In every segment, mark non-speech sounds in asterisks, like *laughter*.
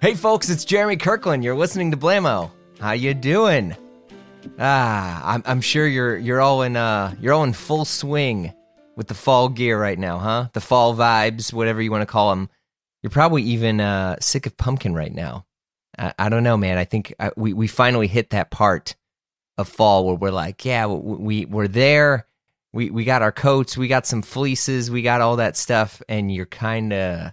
Hey folks, it's Jeremy Kirkland. You're listening to Blamo. How you doing? Ah, I'm, I'm sure you're you're all in uh you're all in full swing with the fall gear right now, huh? The fall vibes, whatever you want to call them. You're probably even uh, sick of pumpkin right now. I, I don't know, man. I think I, we we finally hit that part of fall where we're like, yeah, we, we we're there. We we got our coats, we got some fleeces, we got all that stuff, and you're kind of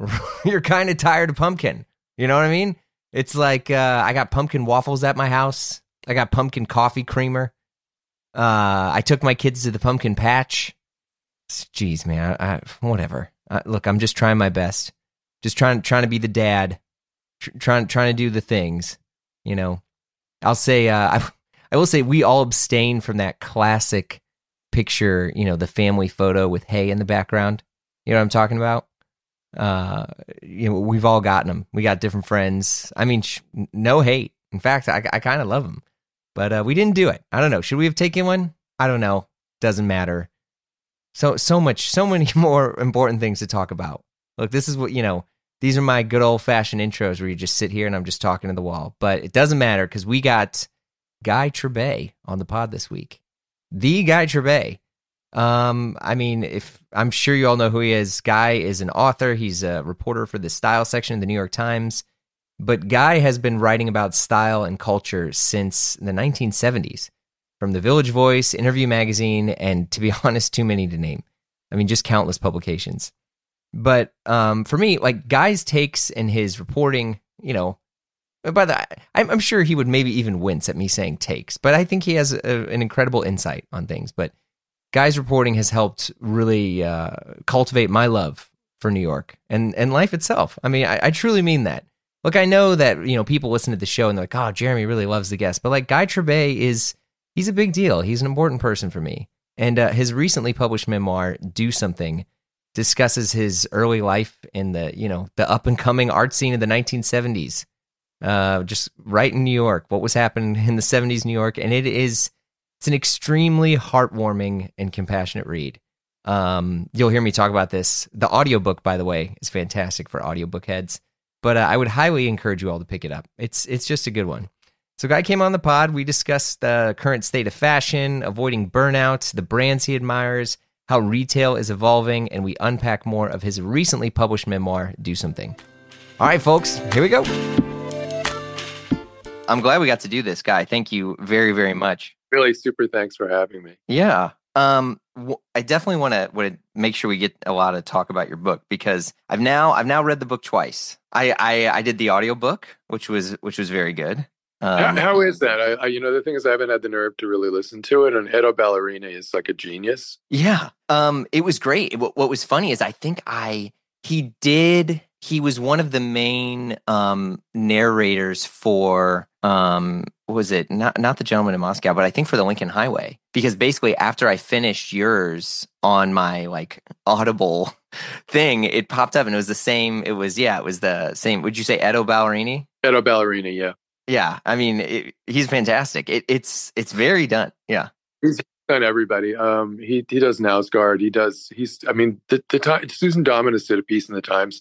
*laughs* you're kind of tired of pumpkin. You know what I mean? It's like uh, I got pumpkin waffles at my house. I got pumpkin coffee creamer. Uh, I took my kids to the pumpkin patch. Jeez, man, I, I, whatever. Uh, look, I'm just trying my best. Just trying trying to be the dad. Tr- trying trying to do the things. You know, I'll say uh, *laughs* I I will say we all abstain from that classic picture. You know, the family photo with hay in the background. You know what I'm talking about? Uh you know we've all gotten them we got different friends. I mean sh- no hate. In fact i, I kind of love them but uh we didn't do it. I don't know. Should we have taken one? I don't know. Doesn't matter. So so much so many *laughs* more important things to talk about. Look this is what you know these are my good old fashioned intros where you just sit here and i'm just talking to the wall. But it doesn't matter because we got guy Trebay on the pod this week. The guy Trebay um, I mean, if I'm sure you all know who he is. Guy is an author. He's a reporter for the style section of the New York Times. But Guy has been writing about style and culture since the 1970s, from the Village Voice, Interview Magazine, and to be *laughs* honest, too many to name. I mean, just countless publications. But um, for me, like Guy's takes and his reporting, you know, by the I'm, I'm sure he would maybe even wince at me saying takes, but I think he has a, an incredible insight on things. But Guy's reporting has helped really uh, cultivate my love for New York and, and life itself. I mean, I, I, truly mean that. Look, I know that you know people listen to the show and they're like, "Oh, Jeremy really loves the guest," but like Guy Trebay is he's a big deal. He's an important person for me, and uh, his recently published memoir, "Do Something," discusses his early life in the you know the up and coming art scene of the 1970s, uh, just right in New York. What was happening in the 70s New York, and it is it's an extremely heartwarming and compassionate read. Um, you'll hear me talk about this. The audiobook, by the way, is fantastic for audiobook heads. But uh, I would highly encourage you all to pick it up. It's it's just a good one. So, guy came on the pod. We discussed the current state of fashion, avoiding burnout, the brands he admires, how retail is evolving, and we unpack more of his recently published memoir, Do Something. All right, folks, here we go. I'm glad we got to do this, guy. Thank you very, very much really super thanks for having me. Yeah. Um, I definitely want to want to make sure we get a lot of talk about your book because I've now I've now read the book twice. I I, I did the audio book, which was which was very good. Um, how, how is that? I, I, you know the thing is I haven't had the nerve to really listen to it, and Edo Ballerini is like a genius. Yeah. Um, it was great. What, what was funny is I think I he did he was one of the main um narrators for um was it not not the gentleman in Moscow, but I think for the Lincoln Highway because basically after I finished yours on my like Audible *laughs* thing, it popped up and it was the same. It was yeah, it was the same. Would you say Edo Ballerini? Edo Ballerini, yeah, yeah. I mean, it, he's fantastic. It, it's it's very done. Yeah, he's done everybody. Um, he he does Knausgaard. He does. He's. I mean, the the time Susan Dominus did a piece in the Times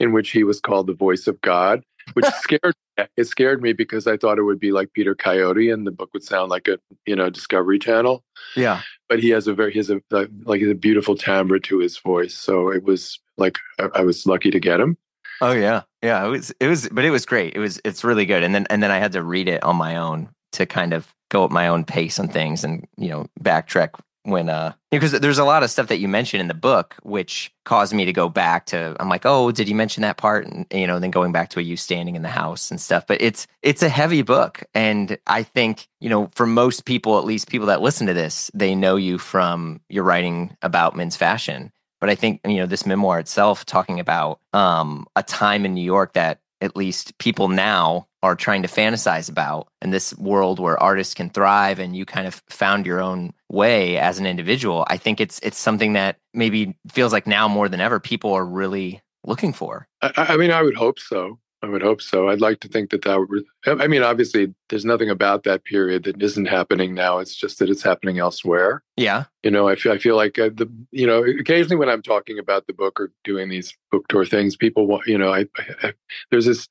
in which he was called the voice of God which scared it scared me because I thought it would be like Peter Coyote and the book would sound like a you know Discovery Channel. Yeah, but he has a very he has a uh, like a beautiful timbre to his voice, so it was like I, I was lucky to get him. Oh yeah, yeah. It was it was, but it was great. It was it's really good. And then and then I had to read it on my own to kind of go at my own pace on things and you know backtrack when uh because there's a lot of stuff that you mentioned in the book which caused me to go back to I'm like, "Oh, did you mention that part?" and you know, then going back to a you standing in the house and stuff. But it's it's a heavy book and I think, you know, for most people, at least people that listen to this, they know you from your writing about men's fashion. But I think, you know, this memoir itself talking about um a time in New York that at least people now are trying to fantasize about in this world where artists can thrive and you kind of found your own way as an individual i think it's it's something that maybe feels like now more than ever people are really looking for i, I mean i would hope so I would hope so. I'd like to think that that would. I mean, obviously, there's nothing about that period that isn't happening now. It's just that it's happening elsewhere. Yeah. You know, I feel I feel like uh, the you know occasionally when I'm talking about the book or doing these book tour things, people want you know I, I there's this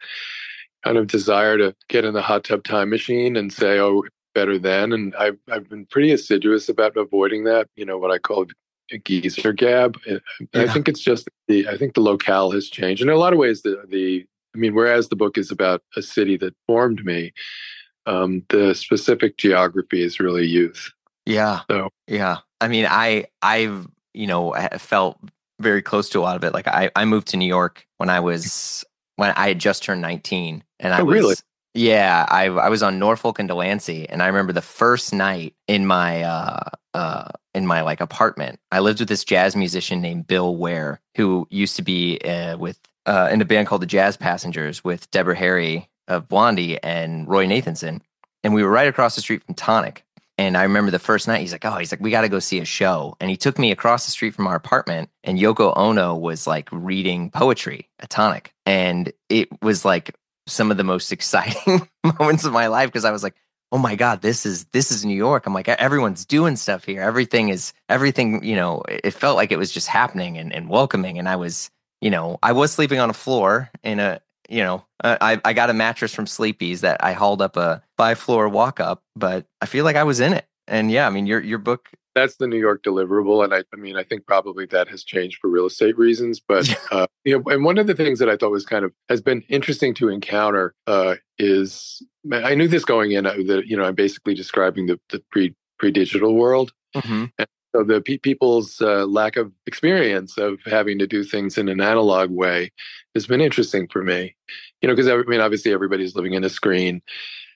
kind of desire to get in the hot tub time machine and say, oh, better then. And I've I've been pretty assiduous about avoiding that. You know, what I call a geezer gab. Yeah. I think it's just the I think the locale has changed. And in a lot of ways the the I mean, whereas the book is about a city that formed me, um, the specific geography is really youth. Yeah. So yeah. I mean, I I've you know felt very close to a lot of it. Like I I moved to New York when I was when I had just turned 19, and I oh, was really yeah I I was on Norfolk and Delancey, and I remember the first night in my uh uh in my like apartment. I lived with this jazz musician named Bill Ware, who used to be uh, with uh, in a band called the Jazz Passengers with Deborah Harry of Blondie and Roy Nathanson. And we were right across the street from Tonic. And I remember the first night, he's like, Oh, he's like, we got to go see a show. And he took me across the street from our apartment, and Yoko Ono was like reading poetry at Tonic. And it was like some of the most *laughs* exciting *laughs* moments of my life because I was like, oh my god this is this is new york i'm like everyone's doing stuff here everything is everything you know it felt like it was just happening and, and welcoming and i was you know, I was sleeping on a floor in a, you know, I, I got a mattress from Sleepy's that I hauled up a five floor walk up, but I feel like I was in it. And yeah, I mean, your your book. That's the New York deliverable, and I, I mean, I think probably that has changed for real estate reasons. But *laughs* uh, you know, and one of the things that I thought was kind of has been interesting to encounter uh, is I knew this going in uh, that you know I'm basically describing the the pre pre digital world, mm-hmm. and so the pe- people's uh, lack of experience of having to do things in an analog way has been interesting for me. You know, because I mean, obviously everybody's living in a screen,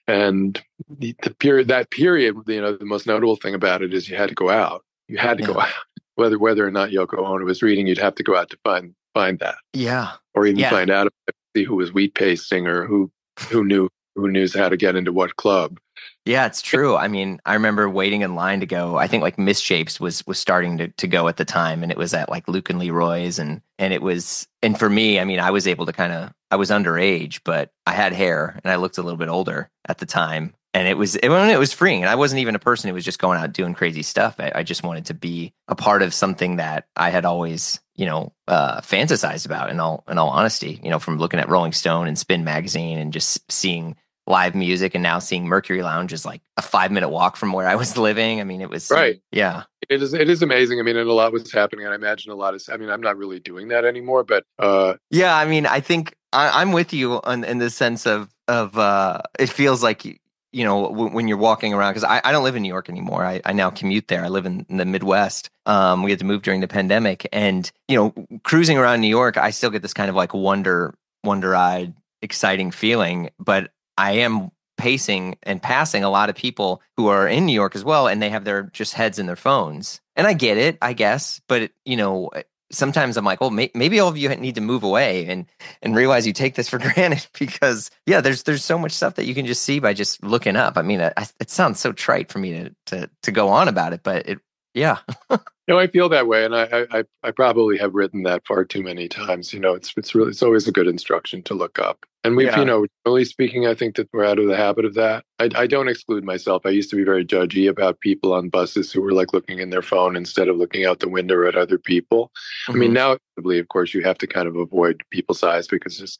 and the, the, period that period, you know, the most notable thing about it is you had to go out. You had to yeah. go out, *laughs* whether whether or not Yoko Ono was reading, you'd have to go out to find find that. Yeah, or even yeah. find out see who was wheat pasting or who who knew who knew how to get into what club. Yeah, it's true. I mean, I remember waiting in line to go. I think like Misshapes was was starting to to go at the time, and it was at like Luke and Leroy's, and and it was and for me, I mean, I was able to kind of I was underage, but I had hair and I looked a little bit older at the time, and it was it, it was freeing. And I wasn't even a person who was just going out doing crazy stuff. I, I just wanted to be a part of something that I had always you know uh, fantasized about. In all in all honesty, you know, from looking at Rolling Stone and Spin magazine and just seeing live music and now seeing Mercury Lounge is like a five minute walk from where I was *laughs* living. I mean, it was right. Yeah. It is, it is amazing. I mean, and a lot was happening. And I imagine a lot is, I mean, I'm not really doing that anymore, but, uh, yeah, I mean, I think I, am with you on, in the sense of, of, uh, it feels like, you know, w- when you're walking around, cause I, I don't live in New York anymore. I, I now commute there. I live in, in the Midwest. Um, we had to move during the pandemic and, you know, cruising around New York, I still get this kind of like wonder, wonder eyed, exciting feeling, but I am pacing and passing a lot of people who are in New York as well, and they have their just heads in their phones. And I get it, I guess, but you know, sometimes I'm like, well, may- maybe all of you need to move away and and realize you take this for *laughs* granted because yeah, there's there's so much stuff that you can just see by just looking up. I mean, I, it sounds so trite for me to to to go on about it, but it yeah. *laughs* no, I feel that way, and I, I I probably have written that far too many times. You know, it's it's really it's always a good instruction to look up. And we've, yeah. you know, generally speaking, I think that we're out of the habit of that. I, I don't exclude myself. I used to be very judgy about people on buses who were like looking in their phone instead of looking out the window at other people. Mm-hmm. I mean, mm-hmm. now, of course, you have to kind of avoid people's eyes because there's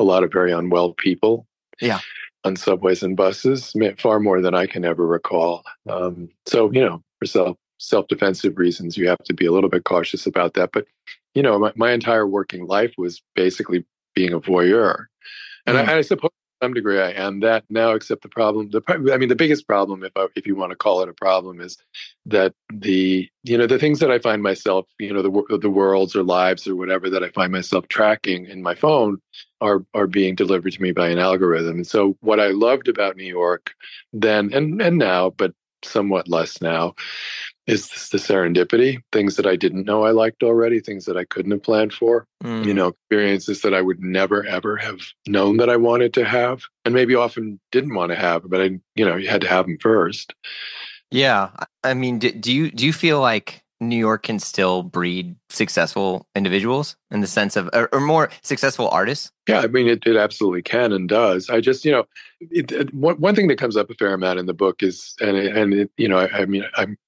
a lot of very unwell people. Yeah. On subways and buses, far more than I can ever recall. Um, so, you know, for self self defensive reasons, you have to be a little bit cautious about that. But, you know, my, my entire working life was basically being a voyeur. And mm. I, I, suppose to some degree I am that now, except the problem, the, I mean, the biggest problem, if I, if you want to call it a problem, is that the, you know, the things that I find myself, you know, the, the worlds or lives or whatever that I find myself tracking in my phone are, are being delivered to me by an algorithm. And so what I loved about New York then and, and now, but somewhat less now, is this the serendipity things that i didn't know i liked already things that i couldn't have planned for mm. you know experiences that i would never ever have known that i wanted to have and maybe often didn't want to have but i you know you had to have them first yeah i mean do, do you do you feel like New York can still breed successful individuals in the sense of, or, or more successful artists? Yeah, I mean, it, it absolutely can and does. I just, you know, it, it, one, one thing that comes up a fair amount in the book is, and and it, you know, I, I mean, I'm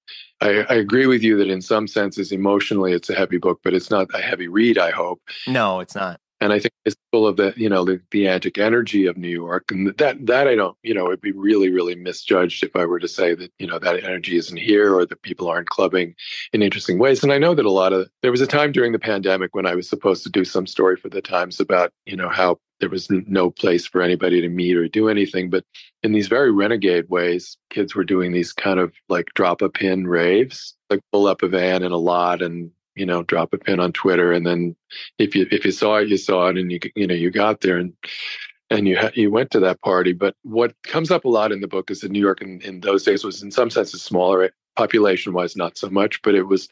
I, I, agree with you that in some senses, emotionally, it's a heavy book, but it's not a heavy read. I hope. No, it's not and I think it's full of the you know the, the antic energy of New York, and that that I don't you know it'd be really really misjudged if I were to say that you know that energy isn't here or that people aren't clubbing in interesting ways. And I know that a lot of there was a time during the pandemic when I was supposed to do some story for the Times about you know how there was no place for anybody to meet or do anything, but in these very renegade ways, kids were doing these kind of like drop a pin raves, like pull up a van in a lot and you know, drop a pin on Twitter, and then if you if you saw it, you saw it, and you you know you got there and and you ha- you went to that party. But what comes up a lot in the book is that New York in, in those days was in some senses smaller population wise, not so much, but it was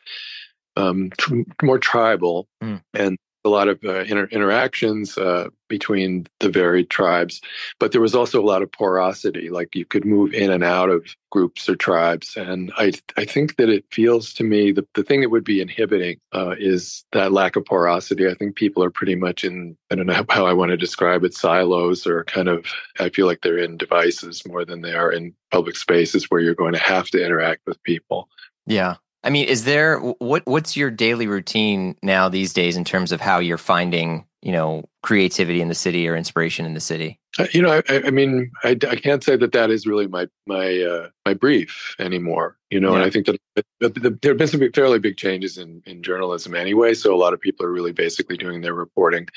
um, tr- more tribal, mm. and a lot of uh, inter- interactions uh, between the varied tribes, but there was also a lot of porosity. Like you could move in and out of groups or tribes, and I I think that it feels to me the the thing that would be inhibiting uh, is that lack of porosity. I think people are pretty much in I don't know *laughs* how I want to describe it silos or kind of I feel like they're in devices more than they are in public spaces where you're going to have to interact with people. Yeah, I mean, is there what what's your daily routine now these days in terms of how you're finding you know creativity in the city or inspiration in the city? Uh, you know, I, I mean, I, I, can't say that that is really my my uh, my brief anymore. You know, yeah. and I think that, there have been some fairly big changes in in journalism anyway. So a lot of people are really basically doing their reporting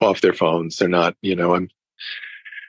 off their phones. They're not, you know, I'm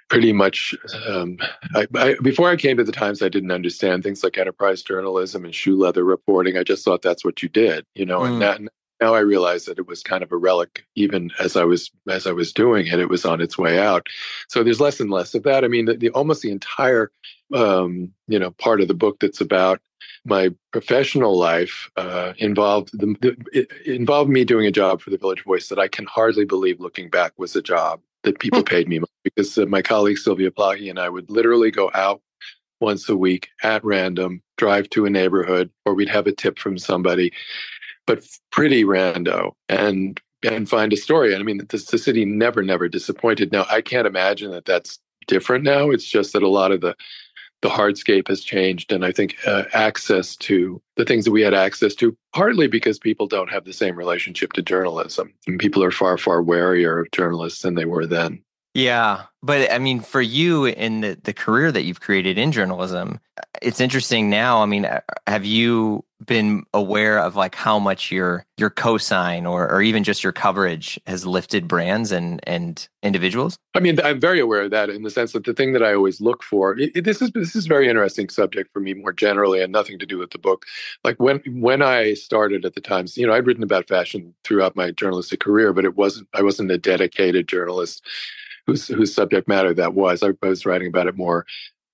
pretty much um, I, I, before I came to the Times, I didn't understand things like enterprise journalism and shoe leather reporting. I just thought that's what you did, you know. Mm. And that, now I realize that it was kind of a relic. Even as I was as I was doing it, it was on its way out. So there's less and less of that. I mean, the, the almost the entire um, you know part of the book that's about my professional life uh, involved the, the, involved me doing a job for the Village Voice that I can hardly believe, looking back, was a job that people hmm. paid me uh, my colleague Sylvia Plachy and I would literally go out once a week at random, drive to a neighborhood, or we'd have a tip from somebody, but pretty rando, and and find a story. And I mean, the, the city never, never disappointed. Now, I can't imagine that that's different now. It's just that a lot of the the hardscape has changed and i think uh, access to the things that we had access to partly because people don't have the same relationship to journalism and people are far far warier of journalists than they were then yeah but i mean for you in the, the career that you've created in journalism it's interesting now i mean uh, have you been aware of like how much your your cosign or or even just your coverage has lifted brands and and individuals? I mean, I'm very aware of that in the sense that the thing that I always look for it, it, this is this is very interesting subject for me more generally and nothing to do with the book. Like when when I started at the Times, you know, I'd written about fashion throughout my journalistic career, but it wasn't I wasn't a dedicated journalist whose whose subject matter that was. I was writing about it more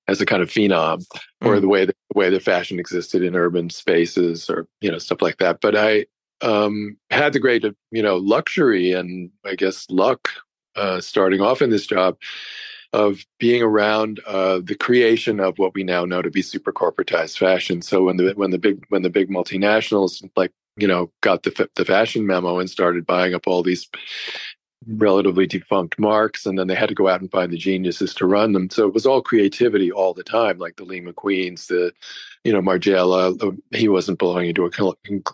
as a kind of phenom or mm. the way the way the fashion existed in urban spaces or you know stuff like that but i um, had the great you know luxury and i guess luck uh, starting off in this job of being around uh, the creation of what we now know to be super corporatized fashion so when the when the big when the big multinationals like you know got the the fashion memo and started buying up all these relatively defunct marks and then they had to go out and find the geniuses to run them. So it was all creativity all the time like the lee mcqueens the you know margiela he wasn't belonging to a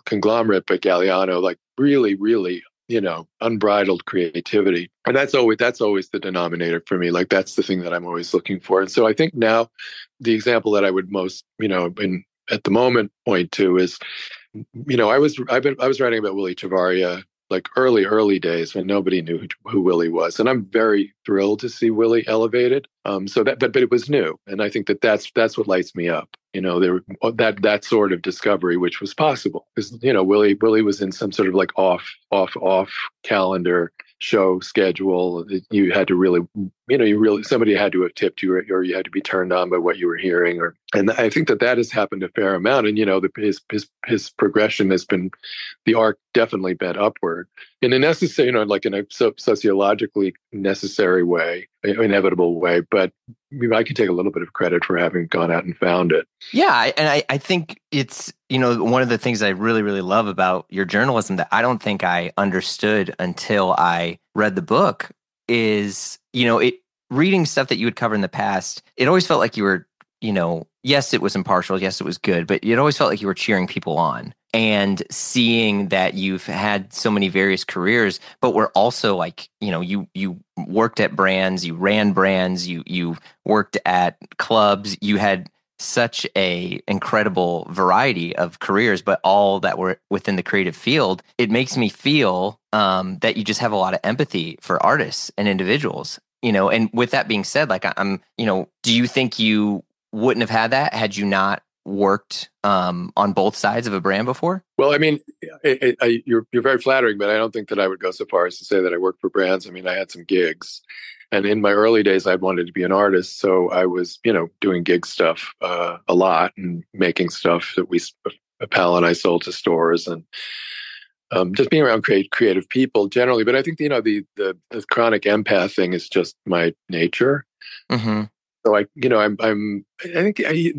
conglomerate but galliano like really really you know unbridled creativity. And that's always that's always the denominator for me. Like that's the thing that i'm always looking for. And so i think now the example that i would most you know in at the moment point to is you know i was i've been i was writing about willy chavarria like early, early days when nobody knew who, Willy was. And I'm very thrilled to see Willy elevated. Um, so that, but but it was new, and I think that that's that's what lights me up. You know, there that that sort of discovery, which was possible, because you know Willy Willy was in some sort of like off off off calendar show schedule. You had to really you know, you really somebody had to have tipped you, or, you had to be turned on by what you were hearing, or and I think that that has happened a fair amount. And you know, the, his his his progression has been the arc definitely bent upward in a necessary, you know, like in a sociologically necessary way, inevitable way. But I could take a little bit of credit for having gone out and found it. Yeah, and I I think it's you know one of the things I really really love about your journalism that I don't think I understood until I read the book is you know it reading stuff that you would cover in the past. It always felt like you were you know yes it was impartial yes it was good but it always felt like you were cheering people on and seeing that you've had so many various careers but we're also like you know you you worked at brands you ran brands you you worked at clubs you had such a incredible variety of careers but all that were within the creative field it makes me feel um, that you just have a lot of empathy for artists and individuals you know and with that being said like i'm you know do you think you wouldn't have had that had you not worked um, on both sides of a brand before? Well, I mean, it, I, you're you're very flattering, but I don't think that I would go so far as to say that I worked for brands. I mean, I had some gigs, and in my early days, I wanted to be an artist, so I was, you know, doing gig stuff uh, a lot and making stuff that we, a Pal and I sold to stores and. Um, just being around create, creative people generally, but I think you know the, the, the chronic empath thing is just my nature. Mm-hmm so I, you know, I'm, I'm, I think I,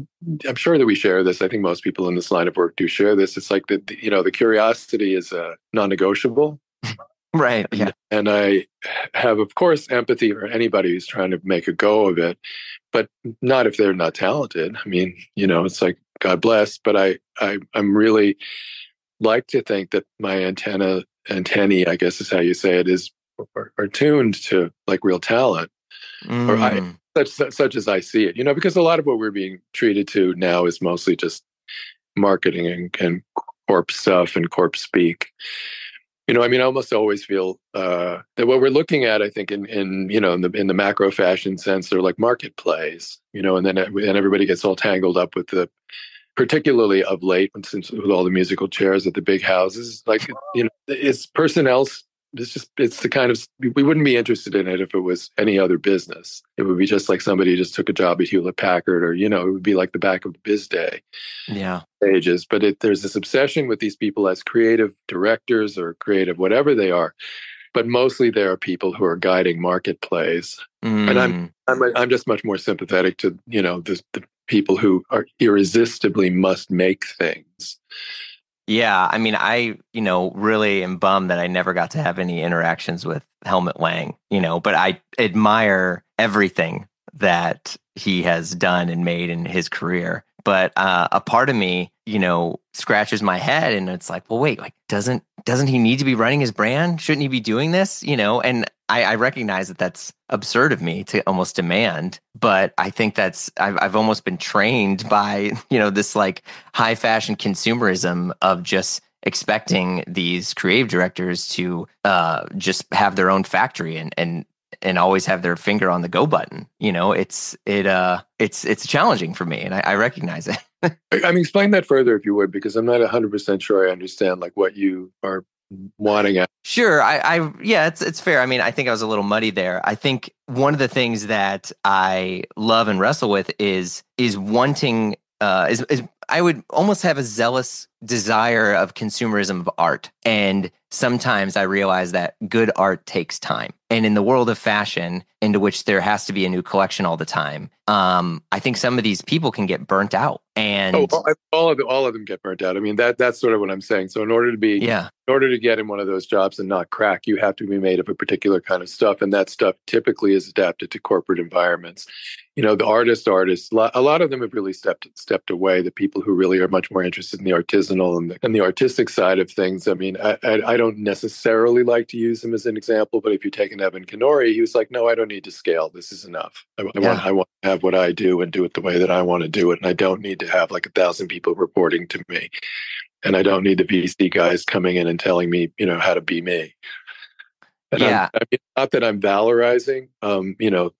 am sure that we share this. I think most people in this line of work do share this. It's like the, you know, the curiosity is uh, non-negotiable. right. Yeah. And I have, of course, empathy for anybody who's trying to make a go of it, but not if they're not talented. I mean, you know, it's like God bless, but I, I, I'm really like to think that my antenna, antennae, I guess is how you say it, is are, are tuned to like real talent. Mm. Or I, mm such such as I see it. You know, because a lot of what we're being treated to now is mostly just marketing and, and corp stuff and corp speak. You know, I mean, I almost always feel uh, that what we're looking at, I think, in, in you know, in the in the macro fashion sense, they're like market plays. You know, and then and everybody gets all tangled up with the, particularly of late, since with all the musical chairs at the big houses, like you know, it's personnel's it's just it's the kind of we wouldn't be interested in it if it was any other business. It would be just like somebody just took a job at Hewlett Packard, or you know, it would be like the back of the biz day. Yeah, pages. But it, there's this obsession with these people as creative directors or creative whatever they are. But mostly there are people who are guiding marketplace, mm. and I'm mm. I'm I'm just much more sympathetic to you know the, the people who are irresistibly must make things yeah, I mean, I, you know, really am bummed that I never got to have any interactions with Helmut Lang, you know, but I admire everything that he has done and made in his career. But uh, a part of me, you know, scratches my head and it's like, well, wait, like, doesn't doesn't he need to be running his brand? Shouldn't he be doing this? You know, and I, I recognize that that's absurd of me to almost demand, but I think that's I've I've almost been trained by *laughs* you know this like high fashion consumerism of just expecting these creative directors to uh, just have their own factory and and and always have their finger on the go button. You know, it's it uh it's it's challenging for me, and I, I recognize it. *laughs* I mean, explain that further if you would, because I'm not 100 percent sure I understand like what you are wanting. Sure, I, I yeah, it's it's fair. I mean, I think I was a little muddy there. I think one of the things that I love and wrestle with is is wanting uh, is, is I would almost have a zealous desire of consumerism of art. And sometimes I realize that good art takes time. And in the world of fashion, into which there has to be a new collection all the time, um, I think some of these people can get burnt out. And oh, all of them, all of them get burnt out. I mean, that that's sort of what I'm saying. So in order to be, yeah, in order to get in one of those jobs and not crack, you have to be made of a particular kind of stuff, and that stuff typically is adapted to corporate environments you know the artist artists a lot of them have really stepped stepped away the people who really are much more interested in the artisanal and the, and the artistic side of things. I mean I, I, I don't necessarily like to use him as an example but if you take an evan Kinori, he was like no i don't need to scale. This is enough. I, I yeah. want i want to have what i do and do it the way that i want to do it and i don't need to have like a thousand people reporting to me. And i don't need the vc guys coming in and telling me you know how to be me. And yeah. I mean, not that I'm valorizing, um, you know,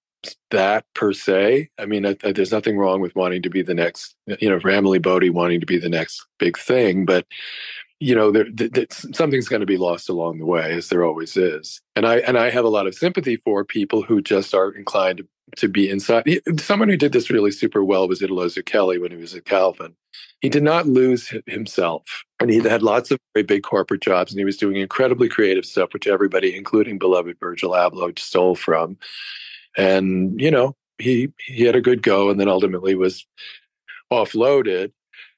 that per se. I mean, I, I, there's nothing wrong with wanting to be the next, you know, Emily Bode wanting to be the next big thing, but you know, there, something's going to be lost along the way, as there always is. And I and I have a lot of sympathy for people who just are inclined to, to be inside. Someone who did this really super well was Italo Zucchelli when he was at Calvin. He did not lose himself, and he had lots of very big corporate jobs, and he was doing incredibly creative stuff, which everybody, including beloved Virgil Abloh, stole from. And you know, he he had a good go, and then ultimately was offloaded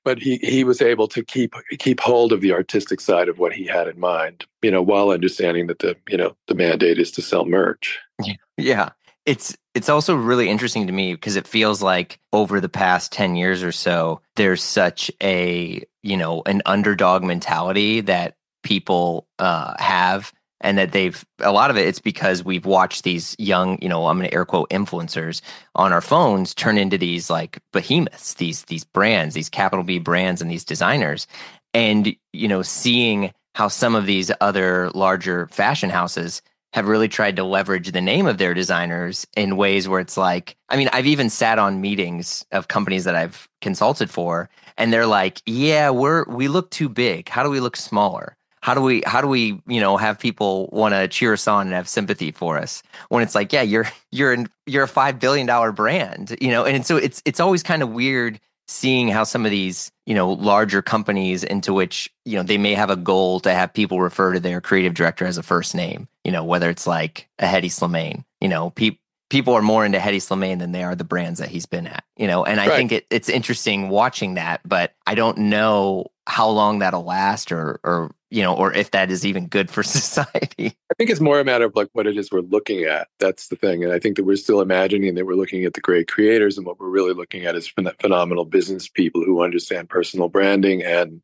but he he was able to keep keep hold of the artistic side of what he had in mind you know while understanding that the you know the mandate is to sell merch. *laughs* Yeah. It's it's also really interesting to me because it feels like over the past 10 years or so there's such a you know an underdog mentality that people uh, have and that they've a lot of it it's because we've watched these young you know i'm going to air quote influencers on our phones turn into these like behemoths these these brands these capital b brands and these designers. And you know seeing how some of these other larger fashion houses have really tried to leverage the name of their designers in ways where it's like i mean i've even sat on meetings of companies that i've consulted for and they're like yeah we're we look too big. How do we look smaller how do we how do we you know have people want to cheer us on and have sympathy for us when it's like yeah you're you're you're a five billion dollar brand you know and so it's it's always kind of weird seeing how some of these you know larger companies into which you know they may have a goal to have people refer to their creative director as a first name you know whether it's like a Hedi Slimane you know people people are more into Hedi Slimane than they are the brands that he's been at, you know. And I right. think it, it's interesting watching that, but I don't know how long that'll last or or you know, or if that is even good for *laughs* society. I think it's more a matter of like what it is we're looking at. That's the thing. And I think that we're still imagining that we're looking at the great creators, and what we're really looking at is phenomenal business people who understand personal branding and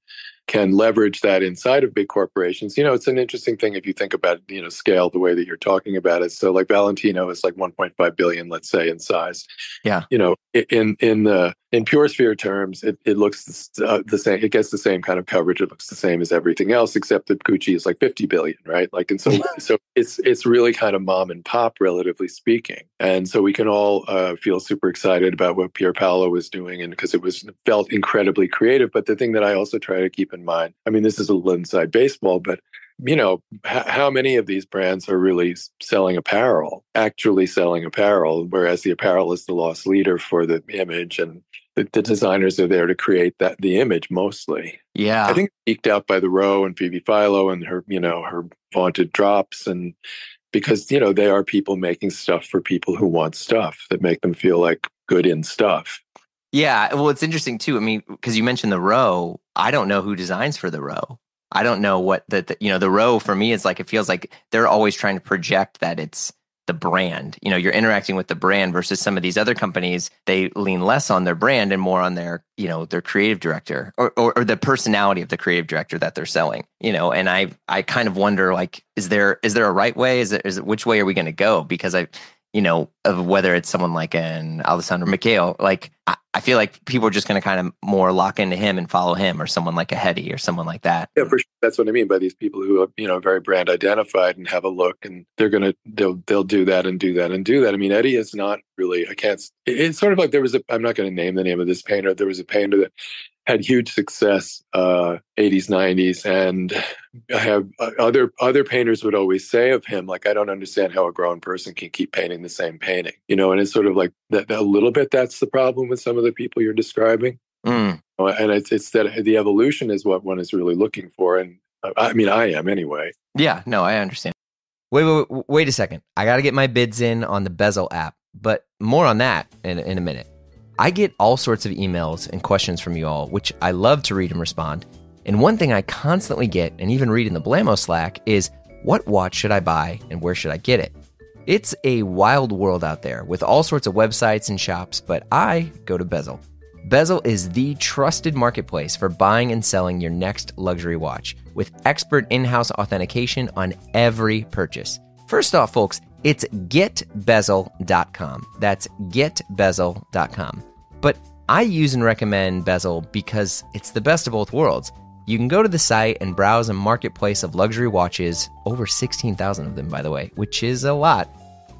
can leverage that inside of big corporations. You know, it's an interesting thing if you think about, you know, scale the way that you're talking about it. So like Valentino is like 1.5 billion, let's say, in size. Yeah. You know, in in the in pure sphere terms, it, it looks uh, the same. It gets the same kind of coverage. It looks the same as everything else, except that Gucci is like 50 billion, right? Like, and so so it's it's really kind of mom and pop, relatively speaking. And so we can all uh, feel super excited about what Pier Paolo was doing, and because it was felt incredibly creative. But the thing that I also try to keep in mind, I mean, this is a little inside baseball, but you know, h- how many of these brands are really selling apparel, actually selling apparel, whereas the apparel is the loss leader for the image and the, the designers are there to create that the image mostly. Yeah. I think eked out by the row and Phoebe Philo and her, you know, her vaunted drops and because, you know, they are people making stuff for people who want stuff that make them feel like good in stuff. Yeah, well, it's interesting too. I mean, because you mentioned the row, I don't know who designs for the row. I don't know what the, you know the row for me is like. It feels like they're always trying to project that it's the brand. You know, you're interacting with the brand versus some of these other companies. They lean less on their brand and more on their you know their creative director or, or, or the personality of the creative director that they're selling. You know, and I I kind of wonder like, is there is there a right way? Is it is it which way are we going to go? Because I you know, of whether it's someone like an Alessandro Michele, like I, I feel like people are just going to kind of more lock into him and follow him, or someone like a Hedi or someone like that. Yeah, for sure. That's what I mean by these people who are, you know, very brand identified and have a look, and they're gonna they'll they'll do that and do that and do that. I mean, Hedi is not really. I can't. It's sort of like there was a. I'm not going to name the name of this painter. There was a painter that had huge success uh, 80s 90s and i have uh, other other painters would always say of him like i don't understand how a grown person can keep painting the same painting you know and it's sort of like that, that a little bit that's the problem with some of the people you're describing. Mm. and it's, it's that the evolution is what one is really looking for and uh, i mean i am anyway. Yeah no i understand. Wait wait wait a second. I gotta get my bids in on the bezel app but more on that in, in a minute I get all sorts of emails and questions from you all, which I love to read and respond. And one thing I constantly get, and even read in the Blamo Slack, is what watch should I buy and where should I get it? It's a wild world out there with all sorts of websites and shops, but I go to Bezel. Bezel is the trusted marketplace for buying and selling your next luxury watch with expert in house authentication on every purchase. First off, folks, it's getbezel.com. That's getbezel.com. But I use and recommend Bezel because it's the best of both worlds. You can go to the site and browse a marketplace of luxury watches, over 16,000 of them, by the way, which is a lot.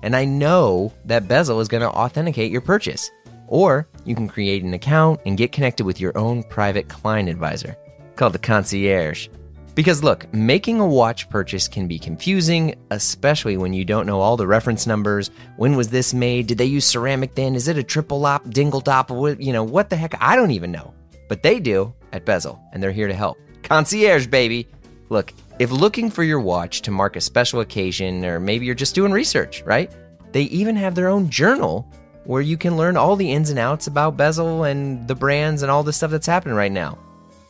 And I know that Bezel is going to authenticate your purchase. Or you can create an account and get connected with your own private client advisor called the concierge. Because look, making a watch purchase can be confusing, especially when you don't know all the reference numbers. When was this made? Did they use ceramic then? Is it a triple lop, dingle? What, you know, what the heck? I don't even know. But they do at Bezel, and they're here to help. Concierge, baby. Look, if looking for your watch to mark a special occasion, or maybe you're just doing research, right? They even have their own journal where you can learn all the ins and outs about Bezel and the brands and all the stuff that's happening right now.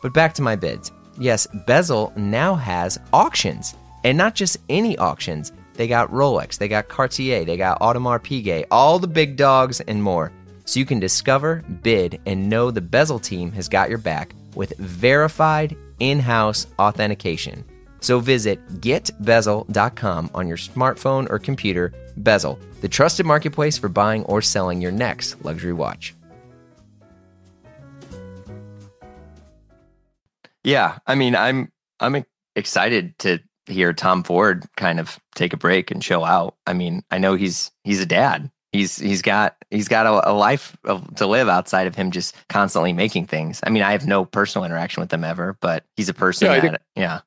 But back to my bids. Yes, Bezel now has auctions, and not just any auctions. They got Rolex, they got Cartier, they got Audemars Piguet, all the big dogs and more. So you can discover, bid, and know the Bezel team has got your back with verified in-house authentication. So visit getbezel.com on your smartphone or computer. Bezel, the trusted marketplace for buying or selling your next luxury watch. Yeah, I mean, I'm I'm excited to hear Tom Ford kind of take a break and chill out. I mean, I know he's he's a dad. He's he's got he's got a, a life of, to live outside of him just constantly making things. I mean, I have no personal interaction with him ever, but he's a person Yeah, that think- yeah.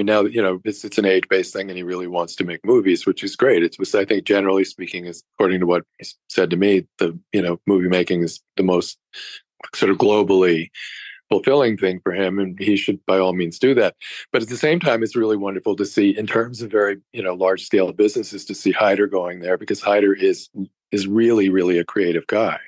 now you know it's it's an age based thing, and he really wants to make movies, which is great. It's was I think generally speaking, is according to what he said to me, the you know movie making is the most sort of globally fulfilling thing for him, and he should by all means do that. But at the same time, it's really wonderful to see in terms of very you know large scale businesses to see Haider going there because Haider is is really really a creative guy.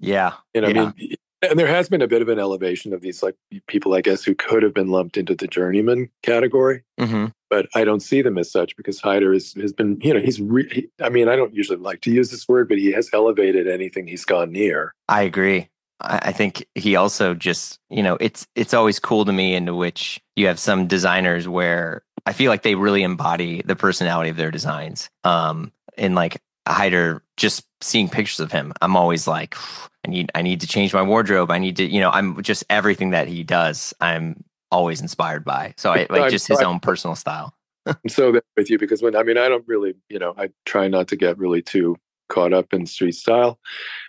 Yeah. You know, Yeah. I mean, and there has been a bit of an elevation of these like people, I guess, who could have been lumped into the journeyman category, hmm but I don't see them as such because Haider is, has been, you know, he's. Re- I mean, I don't usually like to use this word, but he has elevated anything he's gone near. I agree. I think he also just, you know, it's it's always cool to me into which you have some designers where I feel like they really embody the personality of their designs. Um, and like Haider, just seeing pictures of him, I'm always like, *sighs* I need I need to change my wardrobe. I need to, you know, I'm just everything that he does. I'm always inspired by. So I like just his own personal style. *laughs* I'm so there with you because when I mean, I don't really, you know, I try not to get really too caught up in street style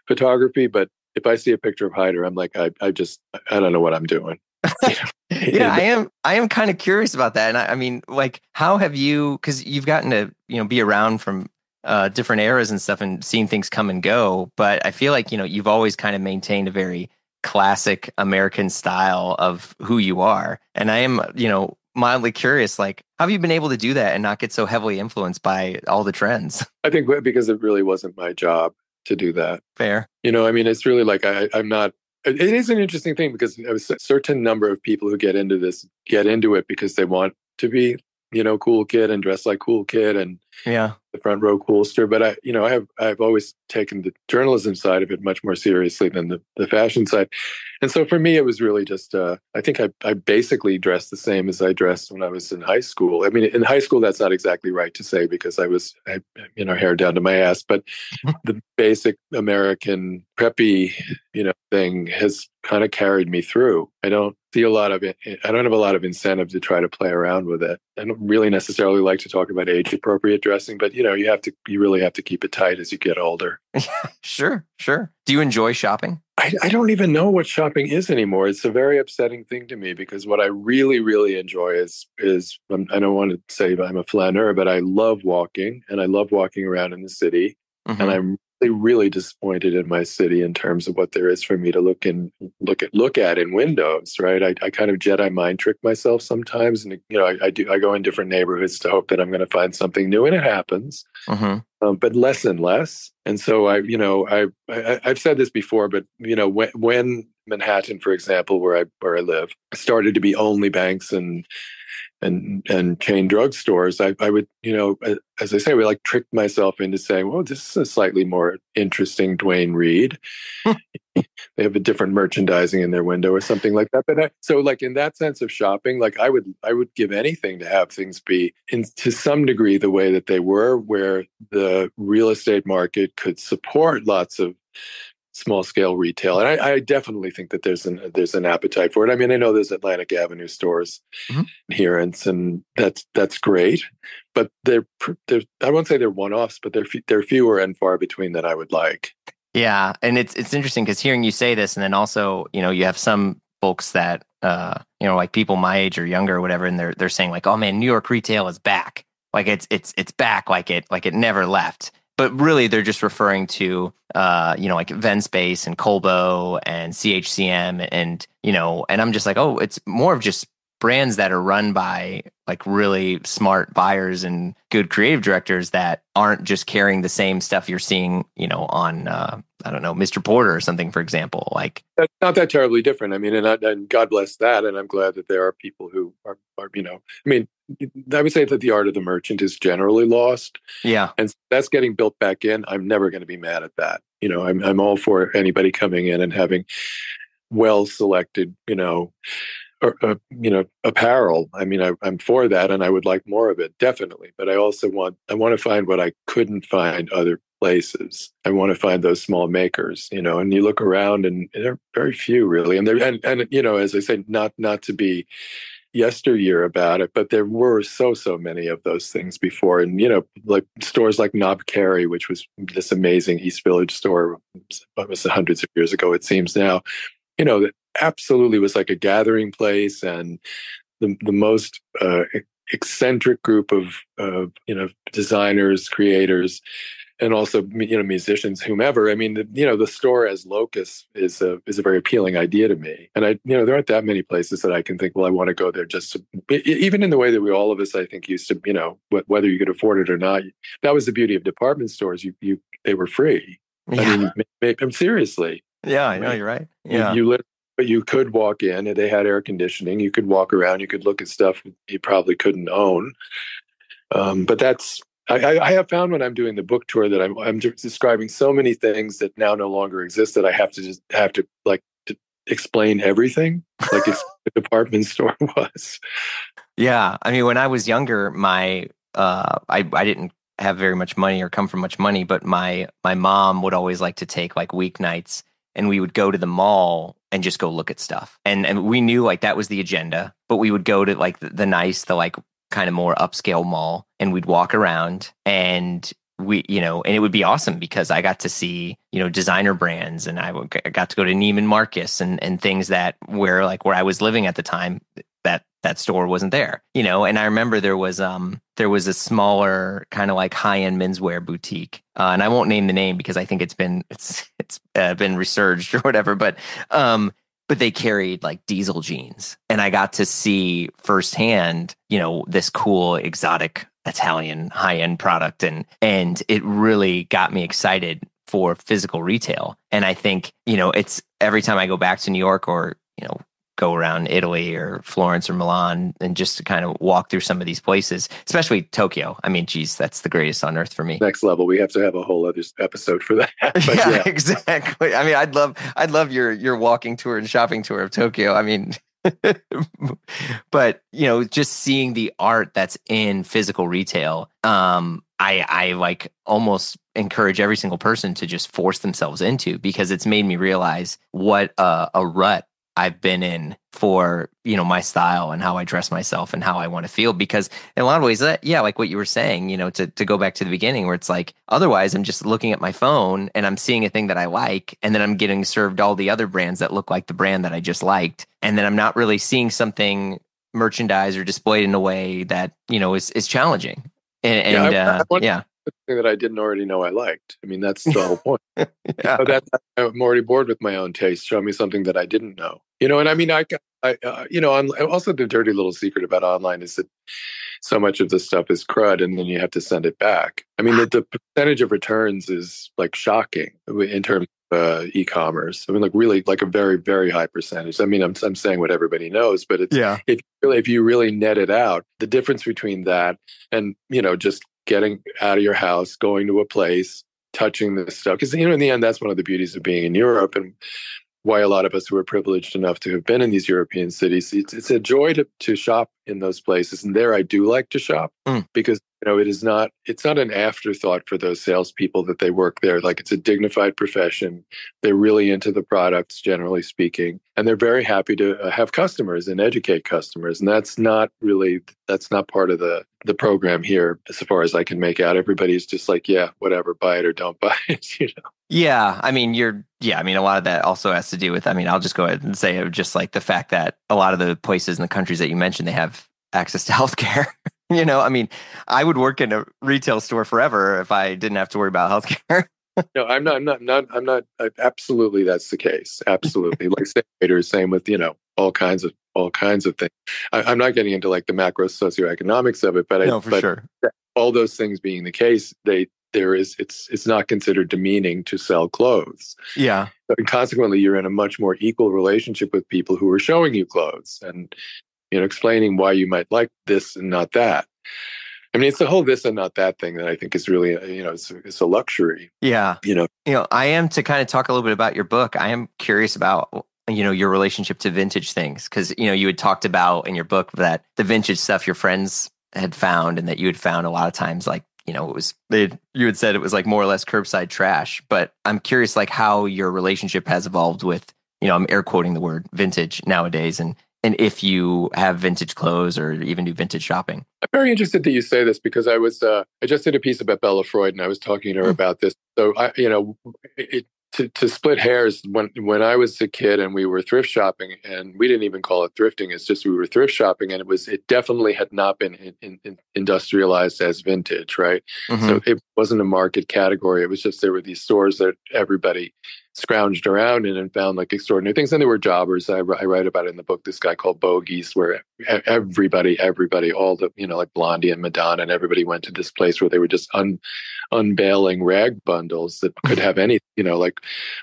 photography, but if I see a picture of Haider, I'm like, I, I just, I don't know what I'm doing. *laughs* yeah, I am. I am kind of curious about that, and I, I mean, like, how have you? Because you've gotten to, you know, be around from uh, different eras and stuff, and seen things come and go. But I feel like you know you've always kind of maintained a very classic American style of who you are, and I am, you know, mildly curious. Like, how have you been able to do that and not get so heavily influenced by all the trends? I think because it really wasn't my job to do that. Fair. You know, I mean, it's really like I, I'm not. It it is an interesting thing because a certain number of people who get into this get into it because they want to be, you know, cool kid and dress like cool kid and Yeah. the front row coolster. But I, you know, I have I've always taken the journalism side of it much more seriously than the, the fashion side. And so for me, it was really just uh, I think I I basically dressed the same as I dressed when I was in high school. I mean, in high school, that's not exactly right to say because I was I, you know hair down to my ass, but *laughs* the basic American preppy you know thing has kind of carried me through. I don't see a lot of it. I don't have a lot of incentive to try to play around with it. I don't really necessarily like to talk about age appropriate dressing, but you know, you have to, you really have to keep it tight as you get older. *laughs* Sure. Sure. Do you enjoy shopping? I, I don't even know what shopping is anymore. It's a very upsetting thing to me because what I really, really enjoy is is um, I don't want to say I'm a flaneur, but I love walking and I love walking around in the city. Mhm. and I'm really, really disappointed in my city in terms of what there is for me to look and look at, look at in windows. Right, I, I kind of Jedi mind trick myself sometimes, and you know, I, I do. I go in different neighborhoods to hope that I'm going to find something new, and it happens, Mhm. um, but less and less. And so I, you know, I, I I've said this before, but you know, when when Manhattan, for example, where I where I live, started to be only banks and and and chain drugstores, I, I would, you know, as I say, we like tricked myself into saying, well, this is a slightly more interesting Duane Reade. Hmm. *laughs* they have a different merchandising in their window or something like that. But I, so, like in that sense of shopping, like I would, I would give anything to have things be in to some degree the way that they were, where the real estate market could support lots of small scale retail. And I, I definitely think that there's an there's an appetite for it. I mean, I know there's Atlantic Avenue stores Mhm. here, and and that's that's great. But they're they're I won't say they're one offs, but they're they're fewer and far between than I would like. Yeah, and it's it's interesting because hearing you say this, and then also you know you have some folks that uh, you know, like people my age or younger or whatever, and they're they're saying like, "Oh man, New York retail is back. Like it's it's it's back. Like it like it never left." But really, they're just referring to uh, you know, like Venspace and Colbo and CHCM, and you know, and I'm just like, oh, it's more of just brands that are run by like really smart buyers and good creative directors that aren't just carrying the same stuff you're seeing, you know, on uh, I don't know, Mr. Porter or something, for example. Like not that terribly different. I mean, and, and God bless that. And I'm glad that there are people who are, are, you know, I mean, I would say that the art of the merchant is generally lost. Yeah, and that's getting built back in. I'm never going to be mad at that. You know, I'm I'm all for anybody coming in and having well selected, you know, or, uh, you know apparel i mean I, i'm for that and i would like more of it definitely but i also want i want to find what i couldn't find other places i want to find those small makers you know and you look around and there are very few really and there and, and you know as i say not not to be yesteryear about it but there were so so many of those things before. And you know like stores like Knob Knobkerry which was this amazing east village store was hundreds of years ago it seems now you know that absolutely was like a gathering place and the, the most uh, eccentric group of, of you know designers creators and also you know musicians whomever i mean the, you know the store as locus is a is a very appealing idea to me and i you know there aren't that many places that i can think well i want to go there just to, even in the way that we all of us i think used to you know whether you could afford it or not that was the beauty of department stores you you they were free yeah. i mean make them seriously yeah i know you're right yeah you, you but you could walk in and they had air conditioning. You could walk around. You could look at stuff you probably couldn't own. Um, but that's I, I, have found when I'm doing the book tour that I'm, I'm describing so many things that now no longer exist that I have to just have to like to explain everything like if *laughs* the department store *laughs* was. Yeah, I mean, when I was younger, my uh, I I didn't have very much money or come from much money, but my my mom would always like to take like weeknights and we would go to the mall and just go look at stuff. And and we knew like that was the agenda, but we would go to like the, the nice, the like kind of more upscale mall and we'd walk around and we you know and it would be awesome because i got to see you know designer brands and i, got to go to neiman marcus and and things that where like where i was living at the time that that store wasn't there you know? And i remember there was um there was a smaller kind of like high-end menswear boutique uh, and i won't name the name because i think it's been *laughs* it's it's uh, been resurged or whatever but um but they carried like diesel jeans. And i got to see firsthand you know this cool exotic italian high-end product. And and it really got me excited for physical retail. And i think you know it's every time i go back to new york or you know go around Italy or Florence or Milan and just to kind of walk through some of these places, especially Tokyo. I mean, geez, that's the greatest on earth for me. Next level. We have to have a whole other episode for that. *laughs* *laughs* yeah, yeah, exactly. I mean, I'd love, I'd love your your walking tour and shopping tour of Tokyo. I mean, *laughs* but you know, just seeing the art that's in physical retail, um, I I like almost encourage every single person to just force themselves into because it's made me realize what a, a rut I've been in for you know my style and how I dress myself and how I want to feel because in a lot of ways that yeah like what you were saying you know to to go back to the beginning where it's like otherwise I'm just looking at my phone and I'm seeing a thing that I like and then I'm getting served all the other brands that look like the brand that I just liked. And then I'm not really seeing something merchandise or displayed in a way that you know is is challenging. And, and yeah, I, I uh, yeah that I didn't already know I liked. I mean, that's the whole *laughs* point. yeah. know, that, I'm already bored with my own taste. Show me something that I didn't know. You know, and I mean, I, I uh, you know, I'm also the dirty little secret about online is that so much of the stuff is crud, and then you have to send it back. I mean, the, the percentage of returns is like shocking in terms of uh, e-commerce. I mean, like really, like a very, very high percentage. I mean, I'm I'm saying what everybody knows, but it's yeah. If really, if you really net it out, the difference between that and you know just getting out of your house, going to a place, touching this stuff. Because, you know, in the end, that's one of the beauties of being in Europe and why a lot of us who are privileged enough to have been in these European cities, it's, it's a joy to, to shop in those places. And there I do like to shop mm. because you know it is not it's not an afterthought for those salespeople that they work there. Like it's a dignified profession. They're really into the products, generally speaking, and they're very happy to uh, have customers and educate customers. And that's not really that's not part of the the program here, as far as I can make out. Everybody's just like, yeah, whatever, buy it or don't *laughs* buy it. You know. Yeah, I mean, you're. Yeah, I mean, a lot of that also has to do with. I mean, I'll just go ahead and say just like the fact that a lot of the places in the countries that you mentioned, they have access to *laughs* healthcare. You know, I mean, I would work in a retail store forever if I didn't have to worry about healthcare. *laughs* no, I'm not. I'm not. Not. I'm not. Uh, absolutely, that's the case. Absolutely, like same same with you know all kinds of all kinds of things. I, am not getting into like the macro socioeconomics of it, but no, I, for but sure. All those things being the case, they there is it's it's not considered demeaning to sell clothes. Yeah. And consequently, you're in a much more equal relationship with people who are showing you clothes and you know explaining why you might like this and not that. I mean, it's the whole this and not that thing that I think is really, uh, you know, it's, it's a luxury. Yeah. You know, you know, I am to kind of talk a little bit about your book. I am curious about you know your relationship to vintage things because you know you had talked about in your book that the vintage stuff your friends had found and that you had found a lot of times like you know, it was they you had said it was like more or less curbside trash. But I'm curious, like how your relationship has evolved with, you know, I'm air quoting the word vintage nowadays, and and if you have vintage clothes or even do vintage shopping. I'm very interested that you say this because I was uh, I just did a piece about Bella Freud and I was talking to her mm. about this. So I, you know, it, to, to split hairs when when I was a kid and we were thrift shopping and we didn't even call it thrifting it's just we were thrift shopping and it was it definitely had not been in, in, industrialized as vintage right mm-hmm. so it wasn't a market category it was just there were these stores that everybody scrounged around in and found like extraordinary things. And there were jobbers. I, I write about in the book. This guy called Bogies, where everybody, everybody, all the you know like Blondie and Madonna, and everybody went to this place where they were just un, unveiling rag bundles that could have any you know like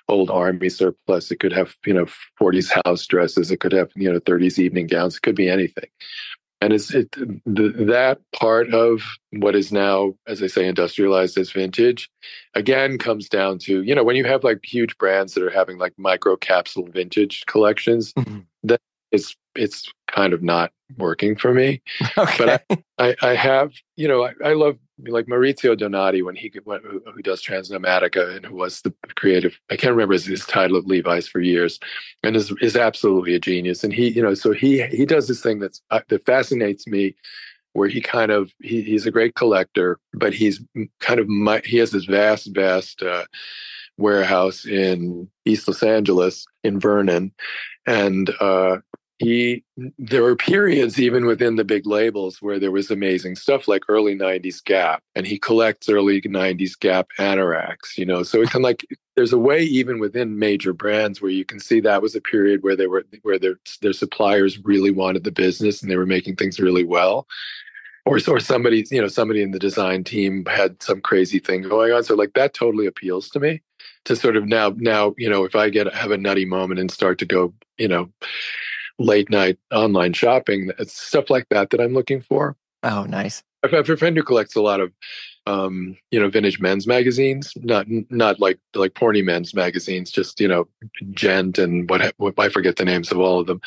old army surplus. It could have you know 40s house dresses. It could have you know 30s evening gowns. It could be anything and it's it the, that part of what is now as i say industrialized as vintage again comes down to you know when you have like huge brands that are having like micro capsule vintage collections mm-hmm. that it's it's kind of not working for me *laughs* okay. but I, I, I have you know I, I love like Maurizio Donadi when he went, who, who does Transnomadica and who was the creative I can't remember his, his, title of Levi's for years and is is absolutely a genius. And he you know so he he does this thing that's uh, that fascinates me where he kind of he, he's a great collector but he's kind of he has this vast vast uh, warehouse in East Los Angeles in Vernon and uh, he there were periods even within the big labels where there was amazing stuff like early 90s gap and he collects early 90s gap anoraks you know? So it can like there's a way even within major brands where you can see that was a period where they were where their their suppliers really wanted the business and they were making things really well. Or or somebody you know somebody in the design team had some crazy thing going on. So like that totally appeals to me to sort of now now you know if i get have a nutty moment and start to go you know late night online shopping. It's stuff like that that I'm looking for. Oh, nice. I have a friend who collects a lot of, um, you know, vintage men's magazines, not not like like porny men's magazines, just you know, gent and what, what I forget the names of all of them.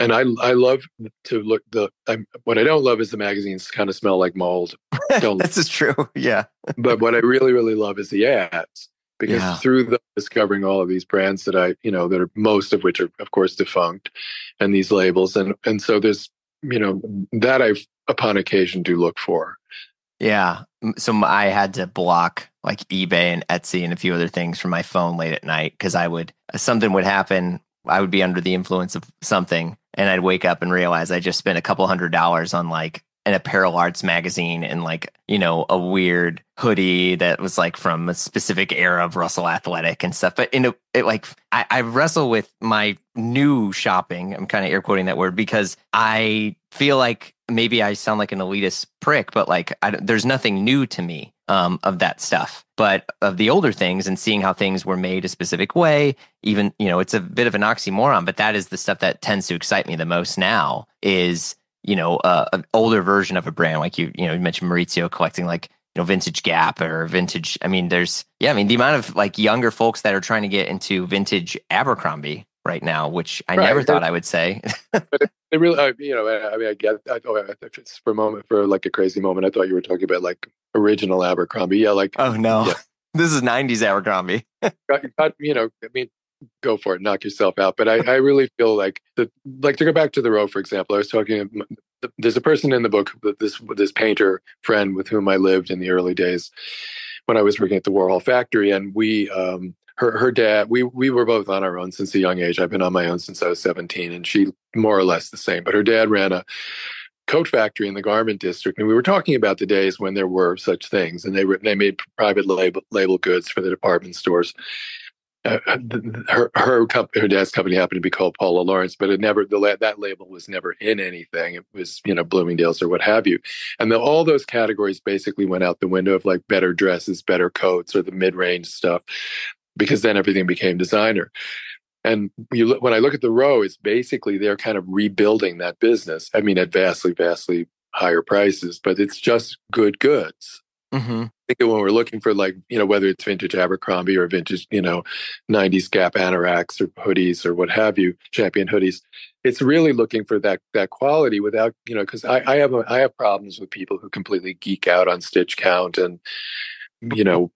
And I I love to look the I'm, what I don't love is the magazines kind of smell like mold. *laughs* Don't, this is true, yeah. but what I really really love is the ads because yeah. through the, discovering all of these brands that I, you know, that are most of which are of course defunct, and these labels, and and so there's, you know, that I upon occasion do look for. Yeah, so I had to block like eBay and Etsy and a few other things from my phone late at night because I would something would happen. I would be under the influence of something, and I'd wake up and realize I just spent a couple hundred dollars on like an apparel arts magazine and like you know a weird hoodie that was like from a specific era of Russell Athletic and stuff. But in a, it like I, I wrestle with my new shopping. I'm kind of air quoting that word because I feel like maybe I sound like an elitist prick, but like I, there's nothing new to me um, of that stuff. But of the older things and seeing how things were made a specific way, even you know, it's a bit of an oxymoron. But that is the stuff that tends to excite me the most now. Is you know, uh, an older version of a brand. Like you, you know, you mentioned Maurizio collecting like, you know, vintage Gap or vintage. I mean, there's, yeah, I mean, the amount of like younger folks that are trying to get into vintage Abercrombie right now, which I right. never thought I would say. *laughs* but it really, uh, you know, I mean, I get, I, oh, for a moment, for like a crazy moment, I thought you were talking about like original Abercrombie. Yeah, like, oh no, yeah. *laughs* this is 90s Abercrombie. *laughs* you know, I mean, go for it, knock yourself out. But I, I really feel like the like to go back to the row, for example. I was talking. There's a person in the book, this this painter friend with whom I lived in the early days when I was working at the Warhol factory, and we um, her her dad we we were both on our own since a young age. I've been on my own since I was 17, and she more or less the same. But her dad ran a coat factory in the garment district, and we were talking about the days when there were such things, and they were they made private label label goods for the department stores. Uh, uh her her her dad's company happened to be called Paula Lawrence, but it never the that label was never in anything. It was you know Bloomingdale's or what have you, and the, all those categories basically went out the window of like better dresses, better coats, or the mid range stuff because then everything became designer. And you, when I look at the row, it's basically they're kind of rebuilding that business. I mean, at vastly, vastly higher prices, but it's just good goods. Mm-hmm. I think when we're looking for like, you know, whether it's vintage Abercrombie or vintage, you know, 90s Gap anoraks or hoodies or what have you, champion hoodies, it's really looking for that that quality without, you know, because I, I have a, I have problems with people who completely geek out on stitch count and you know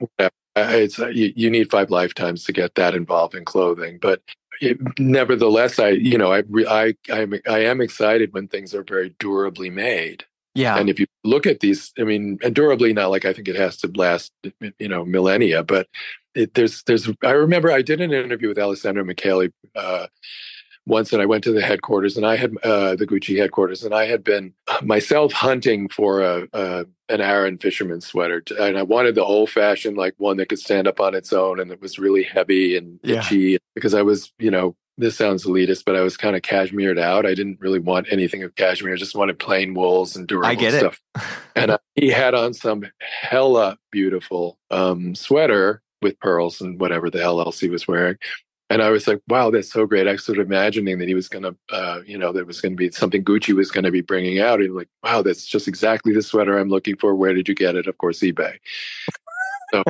it's uh, you, you, need five lifetimes to get that involved in clothing but it, nevertheless i you know I, I i'm i am excited when things are very durably made yeah and if you look at these i mean and durably not like i think it has to last you know millennia but it, there's there's i remember i did an interview with alessandro michele uh, once and I went to the headquarters and I had uh, the Gucci headquarters and I had been *laughs* myself hunting for a, a an Aran fisherman sweater and I wanted the old fashioned like one that could stand up on its own and it was really heavy and yeah. itchy because I was you know this sounds elitist but I was kind of cashmered out I didn't really want anything of cashmere I just wanted plain wools and durable I get stuff it. and uh, he had on some hella beautiful um, sweater with pearls and whatever the hell else he was wearing and I was like, wow, that's so great. I was sort of imagining that he was going to, uh, you know, there was going to be something Gucci was going to be bringing out. And like, wow, that's just exactly the sweater I'm looking for. Where did you get it? Of course, eBay. So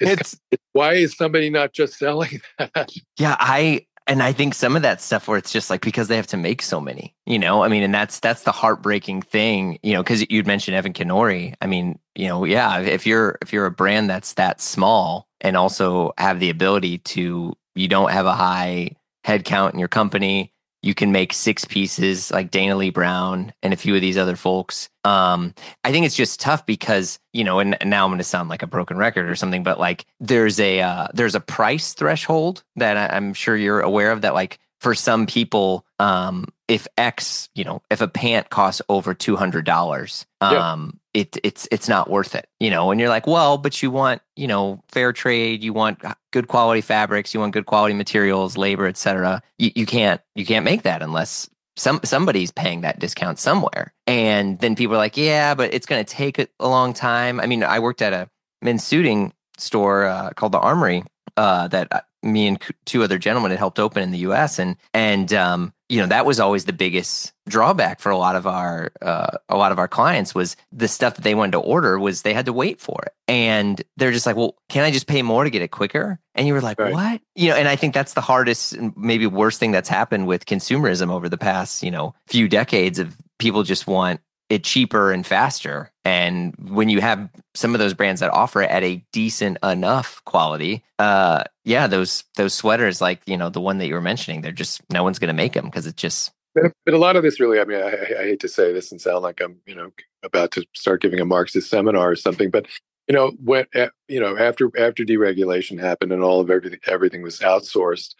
it's, it's why is somebody not just selling *laughs* that? Yeah, I and I think some of that stuff where it's just like because they have to make so many, you know. I mean, and that's that's the heartbreaking thing, you know, because you'd mentioned Evan Kinori. I mean, you know, yeah, if you're if you're a brand that's that small and also have the ability to you don't have a high headcount in your company. You can make six pieces like Dana Lee Brown and a few of these other folks. Um, I think it's just tough because you know, and, and now I'm going to sound like a broken record or something, but like there's a uh, there's a price threshold that I, I'm sure you're aware of. That like for some people, um, if X, you know, if a pant costs over two hundred dollars, um, it it's it's not worth it, you know. And you're like, well, but you want, you know, fair trade, you want good quality fabrics, you want good quality materials, labor, etc. You, you can't you can't make that unless some somebody's paying that discount somewhere. And then people are like, yeah, but it's going to take a, long time. I mean, I worked at a men's suiting store uh, called the Armoury uh, that uh, me and two other gentlemen had helped open in the U.S. and and um, you know that was always the biggest drawback for a lot of our uh, a lot of our clients was the stuff that they wanted to order was they had to wait for it and they're just like well can i just pay more to get it quicker and you were like right. what you know and i think that's the hardest and maybe worst thing that's happened with consumerism over the past you know few decades of people just want it cheaper and faster. And when you have some of those brands that offer it at a decent enough quality, uh, yeah, those those sweaters, like you know the one that you were mentioning, they're just no one's going to make them because it's just. But, a lot of this really, I mean, I, I hate to say this and sound like I'm, you know, about to start giving a Marxist seminar or something, but you know when you know after after deregulation happened and all of everything everything was outsourced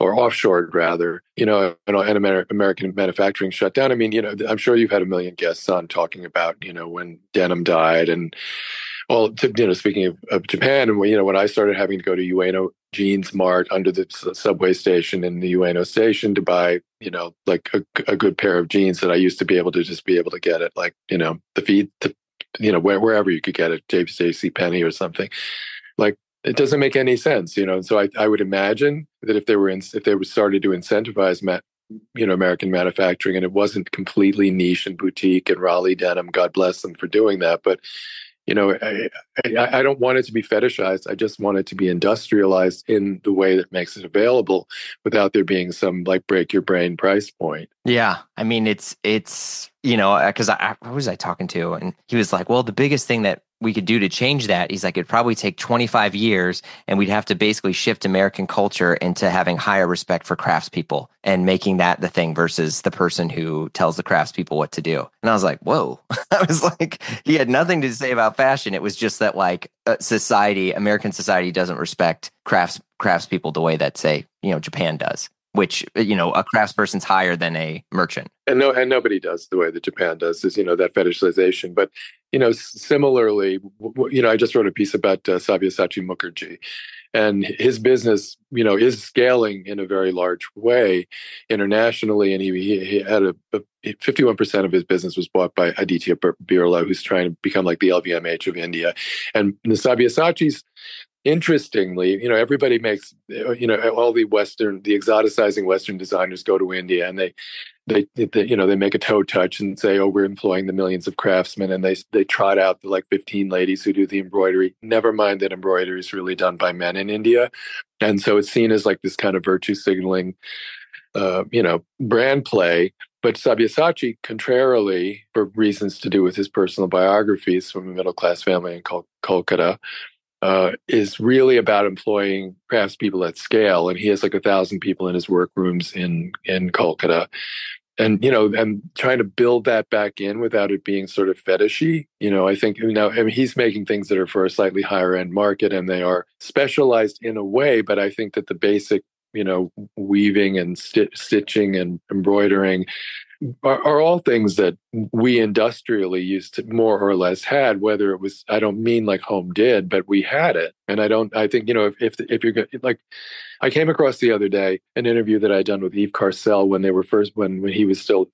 or offshored rather you know and american manufacturing shut down i mean you know i'm sure you've had a million guests on talking about you know when denim died and well to, you know speaking of, of japan and you know when i started having to go to ueno jeans mart under the subway station in the ueno station to buy you know like a, a, good pair of jeans that i used to be able to just be able to get it, like you know the feed the, you know where, wherever you could get it JC Penney or something like it doesn't make any sense, you know. And So I, I would imagine that if they were in, if they were started to incentivize, ma- you know, American manufacturing, and it wasn't completely niche and boutique and Raleigh denim, God bless them for doing that. But you know, I, I, I don't want it to be fetishized. I just want it to be industrialized in the way that makes it available, without there being some like break your brain price point. Yeah, I mean, it's it's you know, uh, because I, who was I talking to, and he was like, "Well, the biggest thing that we could do to change that? He's like, it'd probably take 25 years and we'd have to basically shift American culture into having higher respect for craftspeople and making that the thing versus the person who tells the craftspeople what to do. And I was like, whoa. *laughs* I was like, he had nothing to say about fashion. It was just that like uh, society, American society doesn't respect crafts craftspeople the way that say, you know, Japan does which you know a craftsperson's higher than a merchant. And no and nobody does the way that japan does is you know that fetishization. But you know similarly you know i just wrote a piece about uh, sabyasachi mukherjee and his business you know is scaling in a very large way internationally and he, he, he had a, a 51% of his business was bought by aditya birla who's trying to become like the lvmh of india. And the sabyasachi's interestingly, you know, everybody makes, you know, all the Western, the exoticizing Western designers go to India and they, they, they, you know, they make a toe touch and say, oh, we're employing the millions of craftsmen. And they, they trot out the like 15 ladies who do the embroidery. Never mind that embroidery is really done by men in India. And so it's seen as like this kind of virtue signaling, uh, you know, brand play. But Sabyasachi, contrarily, for reasons to do with his personal biographies from a middle class family in Kol- Kolkata, uh, is really about employing craftspeople at scale. And he has like a thousand people in his workrooms in in Kolkata. And you know, and trying to build that back in without it being sort of fetishy. You know, I think you know, I mean, he's making things that are for a slightly higher end market, and they are specialized in a way. But I think that the basic you know weaving and stitching and embroidering are, are, all things that we industrially used to more or less had whether it was i don't mean like home did but we had it and i don't i think you know if if, if you're like I came across the other day an interview that I'd done with Yves Carcelle when they were first when when he was still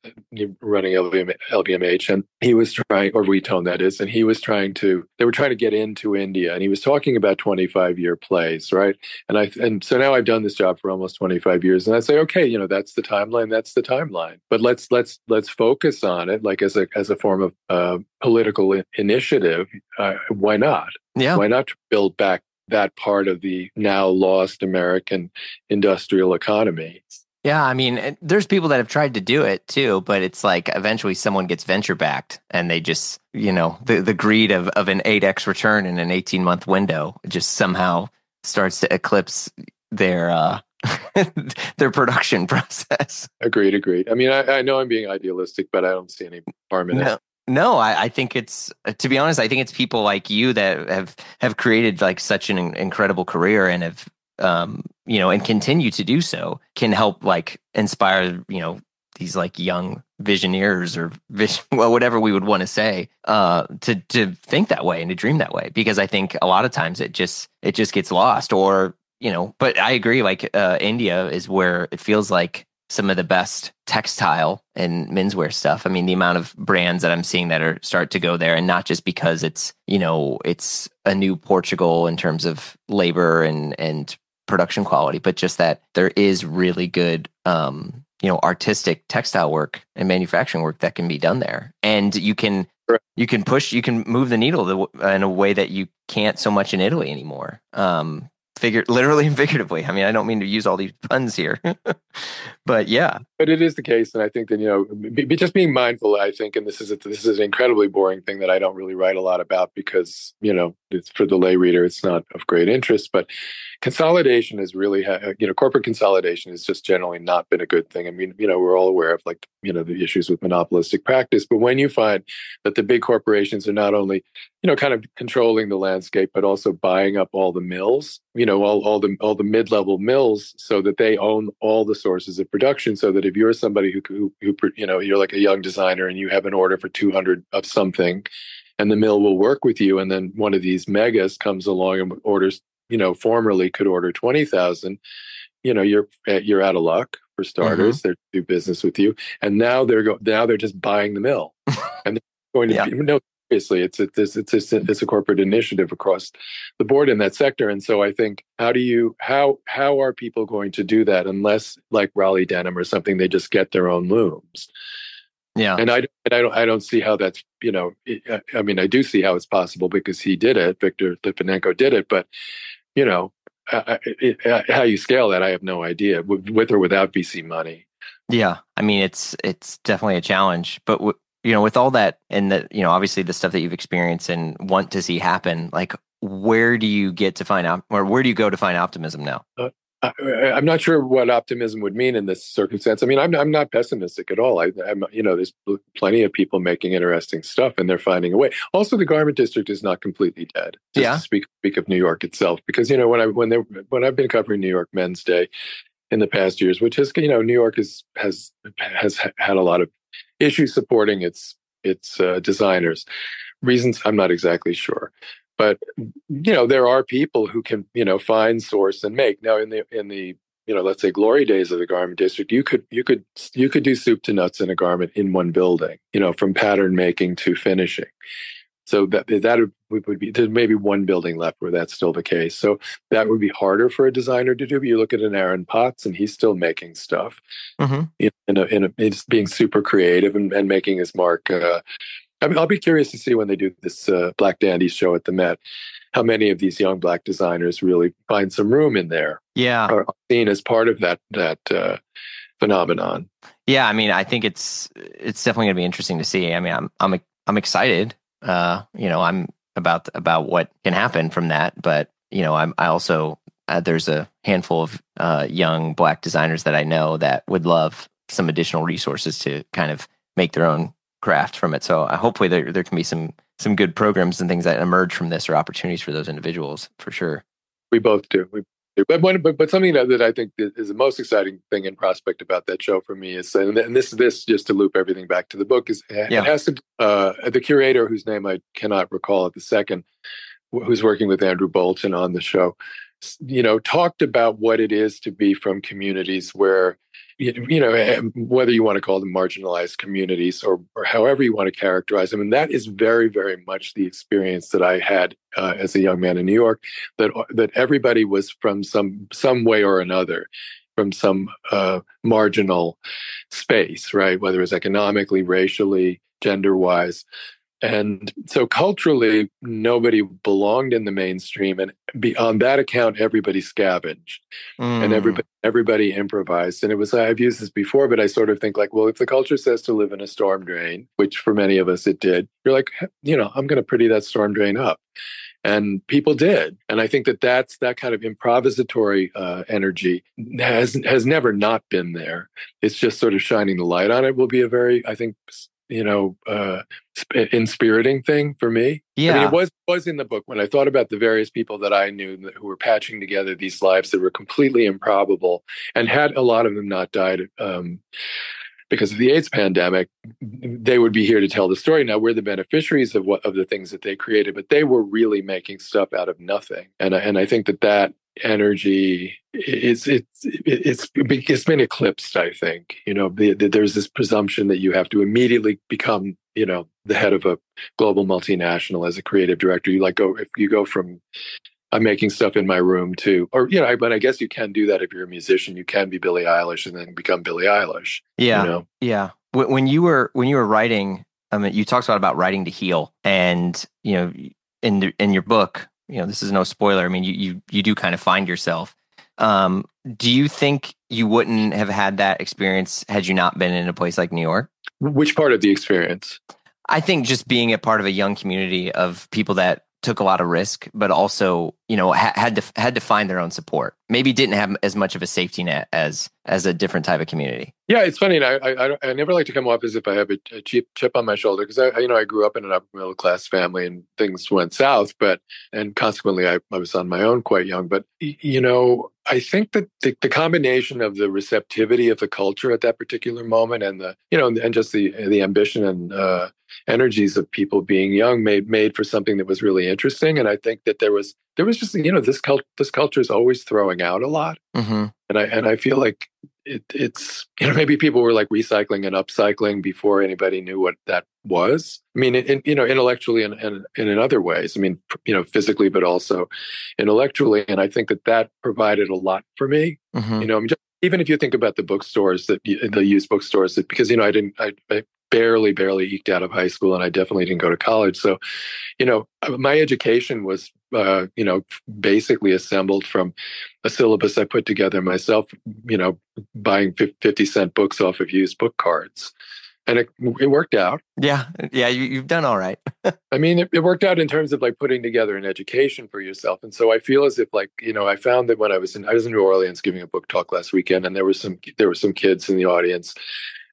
running LVM, LVMH, and he was trying, or Vuitton that is, and he was trying to. They were trying to get into India, and he was talking about twenty five year plays, right? And I and so now I've done this job for almost twenty five years, and I say, okay, you know, that's the timeline, that's the timeline, but let's let's let's focus on it, like as a as a form of uh, political initiative. Uh, why not? Yeah. Why not build back that part of the now lost American industrial economy. Yeah, I mean, there's people that have tried to do it too, but it's like eventually someone gets venture backed and they just, you know, the, the greed of, of an 8x return in an 18 month window just somehow starts to eclipse their uh *laughs* their production *laughs* process. Agreed, agreed. I mean, I, I, know I'm being idealistic, but I don't see any harm in no. it. No, I, I, think it's to be honest. I think it's people like you that have have created like such an incredible career and have um you know and continue to do so can help like inspire you know these like young visioneers or *laughs* vision well whatever we would want to say uh to to think that way and to dream that way because I think a lot of times it just it just gets lost or you know but I agree like uh India is where it feels like some of the best textile and menswear stuff. I mean, the amount of brands that I'm seeing that are start to go there, and not just because it's you know it's a new Portugal in terms of labor and and production quality, but just that there is really good um, you know artistic textile work and manufacturing work that can be done there, and you can you can push you can move the needle in a way that you can't so much in Italy anymore. Um, figure literally and figuratively. I mean, I don't mean to use all these puns here, *laughs* but yeah. But it is the case, and I think that you know, be, be just being mindful. I think, and this is a, this is an incredibly boring thing that I don't really write a lot about because you know, it's for the lay reader. It's not of great interest, but consolidation is really ha- uh, you know corporate consolidation has just generally not been a good thing i mean you know we're all aware of like you know the issues with monopolistic practice but when you find that the big corporations are not only you know kind of controlling the landscape but also buying up all the mills you know all, all the all the mid-level mills so that they own all the sources of production so that if you're somebody who, who, who you know you're like a young designer and you have an order for 200 of something and the mill will work with you. And then one of these megas comes along and orders you know formerly could order 20,000 you know you're eh, you're out of luck for starters. Mm-hmm. they do business with you. And now they're go now they're just buying the mill. *laughs* And they're going to yeah. be, no obviously it's a, it's, it's, a, it's a corporate initiative across the board in that sector. And so i think how do you how how are people going to do that unless like raleigh denim or something they just get their own looms yeah and i and i don't i don't see how that's you know i mean i do see how it's possible because he did it victor lytvinenko did it but you know, it, uh, how you scale that, I have no idea with, with, or without VC money. Yeah, I mean, it's it's definitely a challenge. But w- you know, with all that and that, you know, obviously the stuff that you've experienced and want to see happen, like where do you get to find out or where do you go to find optimism now? Uh, I, am not sure what optimism would mean in this circumstance. I mean, I'm I'm not pessimistic at all. I, am you know, there's plenty of people making interesting stuff, and they're finding a way. Also, the garment district is not completely dead. Just yeah. speak speak of New York itself, because you know when I when they when I've been covering New York Men's Day in the past years, which has you know New York is has has had a lot of issues supporting its its uh, designers. Reasons I'm not exactly sure but you know there are people who can you know find source and make. Now in the in the you know let's say glory days of the garment district you could you could you could do soup to nuts in a garment in one building you know from pattern making to finishing. So that that would be there's maybe one building left where that's still the case. So that would be harder for a designer to do but you look at an aaron potts and he's still making stuff. Mm-hmm. in, a, in a, it's being super creative and, and making his mark uh, I mean, I'll be curious to see when they do this uh, Black Dandies show at the Met, how many of these young black designers really find some room in there. Yeah, are seen as part of that that uh, phenomenon. Yeah, I mean, I think it's it's definitely going to be interesting to see. I mean, I'm I'm I'm excited. Uh, you know, I'm about about what can happen from that, but you know, I'm I also uh, there's a handful of uh, young black designers that I know that would love some additional resources to kind of make their own craft from it. So uh, hopefully there there can be some some good programs and things that emerge from this or opportunities for those individuals for sure. We both do. We but, one, but but something that, that I think is the most exciting thing in prospect about that show for me is and, this this just to loop everything back to the book is yeah. it has to uh, the curator whose name I cannot recall at the second who's working with Andrew Bolton on the show you know talked about what it is to be from communities where you know, eh, whether you want to call them marginalized communities or, or however you want to characterize them. And that is very, very much the experience that I had uh, as a young man in New York, that, that everybody was from some, some way or another from some uh, marginal space, right? Whether it's economically, racially, gender wise. And so culturally, nobody belonged in the mainstream. And be, on that account, everybody scavenged mm. and everybody, everybody improvised. And it was, I've used this before, but I sort of think like, well, if the culture says to live in a storm drain, which for many of us it did, you're like, you know, I'm going to pretty that storm drain up. And people did. And I think that that's that kind of improvisatory uh, energy has, has never not been there. It's just sort of shining the light on it will be a very, I think, you know uh inspiriting thing for me yeah i mean it was was in the book when i thought about the various people that i knew who were patching together these lives that were completely improbable and had a lot of them not died um because of the AIDS pandemic, they would be here to tell the story. Now we're the beneficiaries of what of the things that they created, but they were really making stuff out of nothing. And and I think that that energy it's it's it's it's been eclipsed i think you know the, the, there's this presumption that you have to immediately become you know the head of a global multinational as a creative director. You like go if you go from i'm making stuff in my room to or you know I, but i guess you can do that if you're a musician. You can be billie eilish and then become billie eilish yeah you know? yeah. When you were when you were writing i mean you talked a lot about writing to heal and you know in the, in your book you know this is no spoiler. I mean you you, you do kind of find yourself. Um, do you think you wouldn't have had that experience had you not been in a place like new york? Which part of the experience? I think just being a part of a young community of people that took a lot of risk, but also you know ha- had to had to find their own support. Maybe didn't have as much of a safety net as as a different type of community. Yeah, it's funny. I I, I never like to come off as if I have a, a cheap chip on my shoulder because I you know I grew up in an upper middle class family and things went south, but and consequently I, I was on my own quite young. But you know I think that the, the, combination of the receptivity of the culture at that particular moment and the you know and just the the ambition and uh, energies of people being young made made for something that was really interesting. And I think that there was there was just you know this cult this culture is always throwing out a lot, mm-hmm. and I and I feel like it, it's you know maybe people were like recycling and upcycling before anybody knew what that was. I mean, in, you know, intellectually and, and, and in other ways. I mean, you know, physically, but also intellectually. And I think that that provided a lot for me. Mm-hmm. You know, I mean, just, even if you think about the bookstores that the used bookstores that because you know I didn't I, I barely, barely eked out of high school, and I definitely didn't go to college. So, you know, uh, my education was, uh, you know, basically assembled from a syllabus I put together myself. You know, buying fifty cent books off of used book cards. and it, it worked out. Yeah, yeah, you, have done all right. *laughs* I mean, it, it, worked out in terms of like putting together an education for yourself, and so I feel as if like you know, I found that when I was in I was in New Orleans giving a book talk last weekend, and there was some there were some kids in the audience,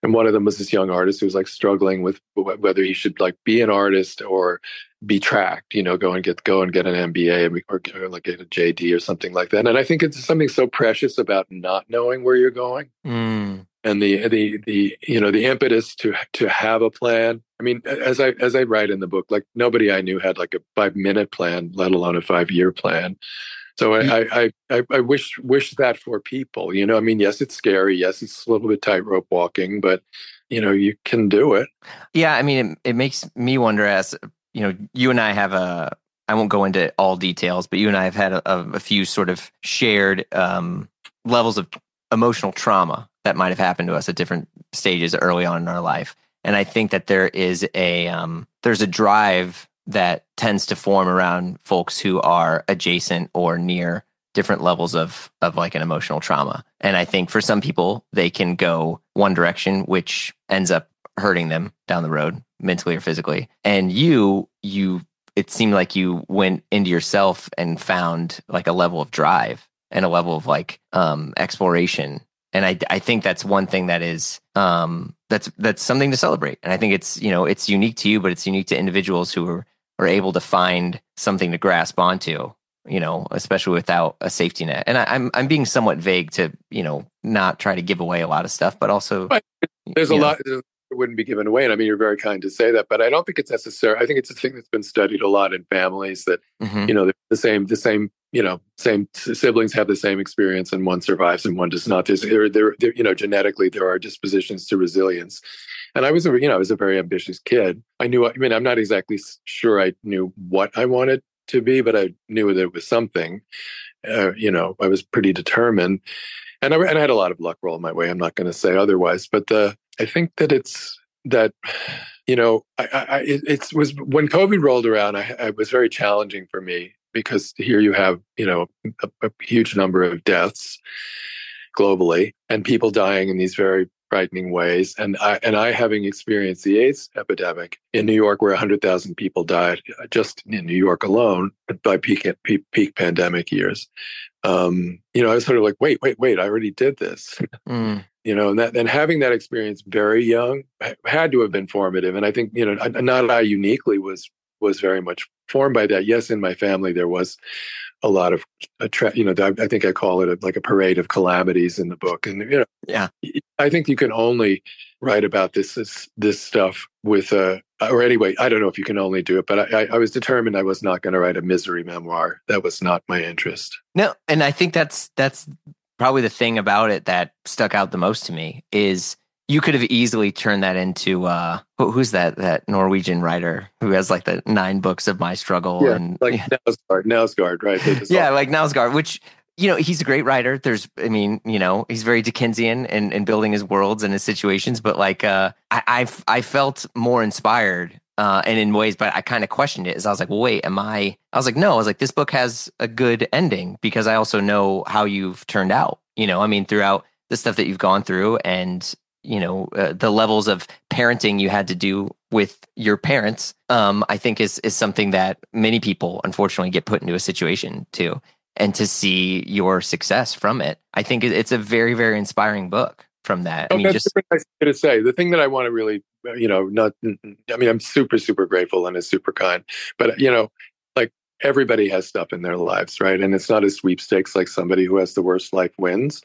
and one of them was this young artist who was like struggling with whether he should like be an artist or be tracked, you know, go and get go and get an MBA or, or like get a JD or something like that. And I think it's something so precious about not knowing where you're going. Mm and the the the you know the impetus to to have a plan i mean as i as i write in the book like nobody i knew had like a five minute plan let alone a five year plan so I, I i wish wish that for people you know? I mean yes it's scary. Yes it's a little bit tightrope walking but you know you can do it. Yeah i mean it, it makes me wonder as you know you and i have a i won't go into all details but you and i have had a, a few sort of shared um levels of emotional trauma that might have happened to us at different stages early on in our life. And I think that there is a um, there's a drive that tends to form around folks who are adjacent or near different levels of of like an emotional trauma. And I think for some people they can go one direction which ends up hurting them down the road mentally or physically. And you you it seemed like you went into yourself and found like a level of drive and a level of like um exploration and I, I think that's one thing that is um, that's that's something to celebrate. And I think it's you know it's unique to you, but it's unique to individuals who are are able to find something to grasp onto. You know, especially without a safety net. And I, am I'm, I'm being somewhat vague to you know not try to give away a lot of stuff, but also but there's a know. lot. It wouldn't be given away, and I mean you're very kind to say that, but I don't think it's necessary. I think it's a thing that's been studied a lot in families that mm-hmm. you know the same the same you know, same siblings have the same experience and one survives and one does not. There's, there, there, there, you know, genetically there are dispositions to resilience. And I was a, you know, I was a very ambitious kid. I knew, I mean, I'm not exactly sure I knew what I wanted to be, but I knew that it was something. Uh, you know, I was pretty determined, and I, and I had a lot of luck roll my way. I'm not going to say otherwise, but the I think that it's that you know, I, I it, was when COVID rolled around, I, it was very challenging for me because here you have you know a, a huge number of deaths globally and people dying in these very frightening ways. And I and I having experienced the AIDS epidemic in New York, where 100,000 people died uh, just in New York alone by peak peak, peak pandemic years. Um, you know, I was sort of like, wait, wait, wait! I already did this. Mm. *laughs* You know, and that and having that experience very young had to have been formative. And I think you know, not I uniquely was was very much formed by that. Yes, in my family there was a lot of attra- you know I think I call it a, like a parade of calamities in the book, and you know yeah, I think you can only write about this this, this stuff with a or anyway I don't know if you can only do it, but I, I was determined I was not going to write a misery memoir. That was not my interest. No, and I think that's that's probably the thing about it that stuck out the most to me is you could have easily turned that into uh who's that that Norwegian writer who has like the nine books of my struggle yeah, and like *laughs* Knausgaard, Knausgaard, right? yeah, like Knausgaard, which you know he's a great writer. There's, I mean, you know, he's very Dickensian in, in building his worlds and his situations. But like, uh, I I, I felt more inspired. Uh, and in ways, but I kind of questioned it as I was like, well, wait, am I? I was like, no, I was like, this book has a good ending because I also know how you've turned out. You know, I mean, throughout the stuff that you've gone through and you know uh, the levels of parenting you had to do with your parents um, i think is is something that many people unfortunately get put into a situation to and to see your success from it. I think it's a very very inspiring book from that. Oh, i mean just nice to say. The thing that i want to really uh, you know not i mean i'm super super grateful and is super kind but you know like everybody has stuff in their lives right? And it's not a sweepstakes like somebody who has the worst life wins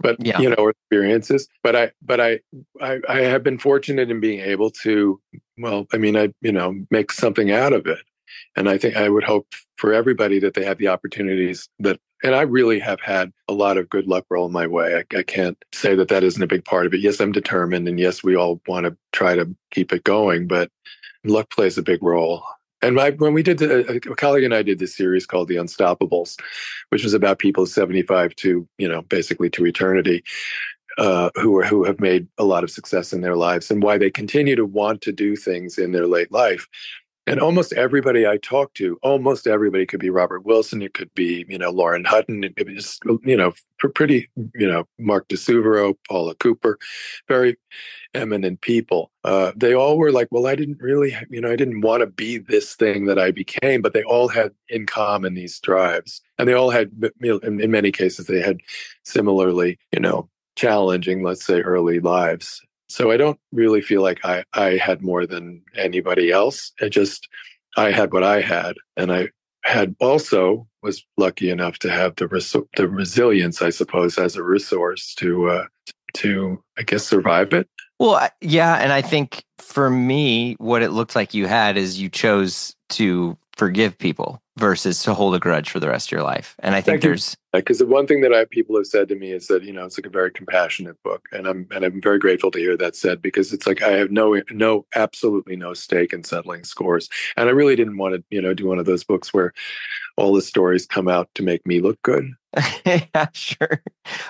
but yeah. you know experiences but i but I, I i have been fortunate in being able to well i mean i you know make something out of it and i think i would hope for everybody that they have the opportunities that and i really have had a lot of good luck roll my way I, I can't say that that isn't a big part of it yes i'm determined and yes we all want to try to keep it going but luck plays a big role and my, when we did, the, a colleague and I did this series called The Unstoppables, which was about people 75 to, you know, basically to eternity, uh, who are, who have made a lot of success in their lives and why they continue to want to do things in their late life. And almost everybody I talked to, almost everybody could be Robert Wilson. It could be, you know, Lauren Hutton. It was, you know, pretty, you know, Mark di Suvero, Paula Cooper, very eminent people. Uh, they all were like, well, I didn't really, you know, I didn't want to be this thing that I became, but they all had in common these drives. And they all had, in, in many cases, they had similarly, you know, challenging, let's say, early lives. So I don't really feel like I, I had more than anybody else. I just, I had what I had. And I had also was lucky enough to have the, res- the resilience, I suppose, as a resource to, uh, to, I guess, survive it. Well, yeah. And I think for me, what it looked like you had is you chose to forgive people versus to hold a grudge for the rest of your life. And I think there's because the one thing that I people have said to me is that you know it's like a very compassionate book, and I'm and I'm very grateful to hear that said because it's like I have no no absolutely no stake in settling scores, and I really didn't want to you know do one of those books where all the stories come out to make me look good. *laughs* yeah, sure.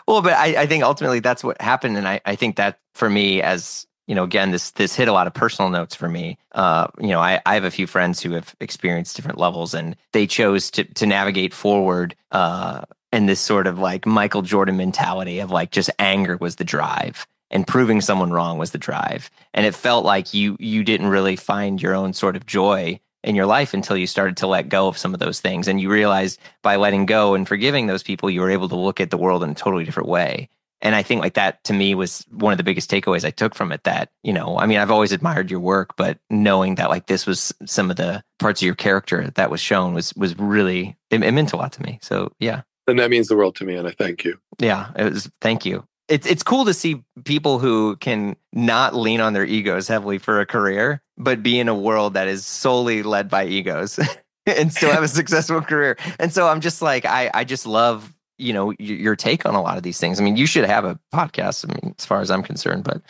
Well, but I, I think ultimately that's what happened, and I I think that for me as you know, again, this this hit a lot of personal notes for me. Uh, you know, I, I have a few friends who have experienced different levels, and they chose to to navigate forward uh, in this sort of like Michael Jordan mentality of like just anger was the drive, and proving someone wrong was the drive, and it felt like you you didn't really find your own sort of joy in your life until you started to let go of some of those things, and you realized by letting go and forgiving those people, you were able to look at the world in a totally different way and I think like that to me was one of the biggest takeaways I took from it that, you know, I mean, I've always admired your work, but knowing that like this was some of the parts of your character that was shown was was really it, it meant a lot to me. So yeah. And that means the world to me and I thank you. Yeah, it was thank you. It's it's cool to see people who can not lean on their egos heavily for a career, but be in a world that is solely led by egos. *laughs* and still have a successful career. And so I'm just like I I just love you know your take on a lot of these things. I mean, you should have a podcast. I mean, as far as I'm concerned, but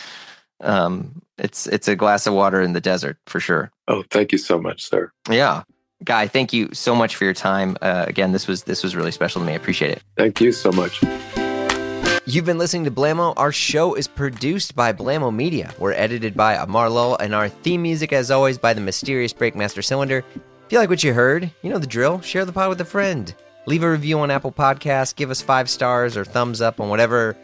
um, it's it's a glass of water in the desert for sure. Oh, thank you so much, sir. Yeah, guy, thank you so much for your time. Uh, again, this was this was really special to me. I appreciate it. Thank you so much. You've been listening to Blamo. Our show is produced by Blamo Media. We're edited by Amar Lowell, and our theme music, as always, by the mysterious Breakmaster Cylinder. If you like what you heard, you know the drill. Share the pod with a friend. Leave a review on Apple Podcasts. Give us five stars or thumbs up on whatever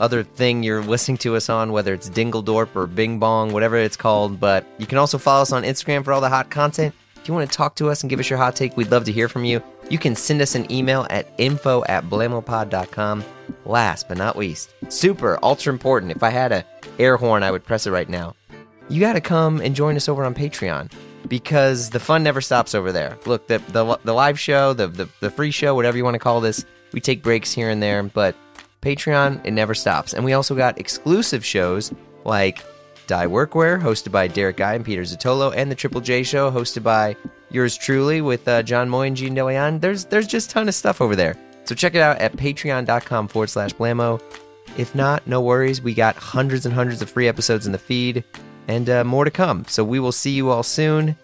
other thing you're listening to us on, whether it's Dingledorp or Bing Bong, whatever it's called. But you can also follow us on Instagram for all the hot content. If you want to talk to us and give us your hot take, we'd love to hear from you. You can send us an email at info at blamopod.com. Last but not least, super ultra important. If I had a air horn, I would press it right now. You got to come and join us over on Patreon because the fun never stops over there. Look, the the, the live show, the, the the free show, whatever you want to call this, we take breaks here and there, but Patreon it never stops. And we also got exclusive shows like Die Workwear, hosted by Derek Guy and Peter Zottolo, and the Triple J Show, hosted by yours truly with uh, Jon Moy and Jian DeLeon. There's there's just a ton of stuff over there. So check it out at patreon.com forward slash blamo. If not, no worries. We got hundreds and hundreds of free episodes in the feed and uh, more to come. So we will see you all soon.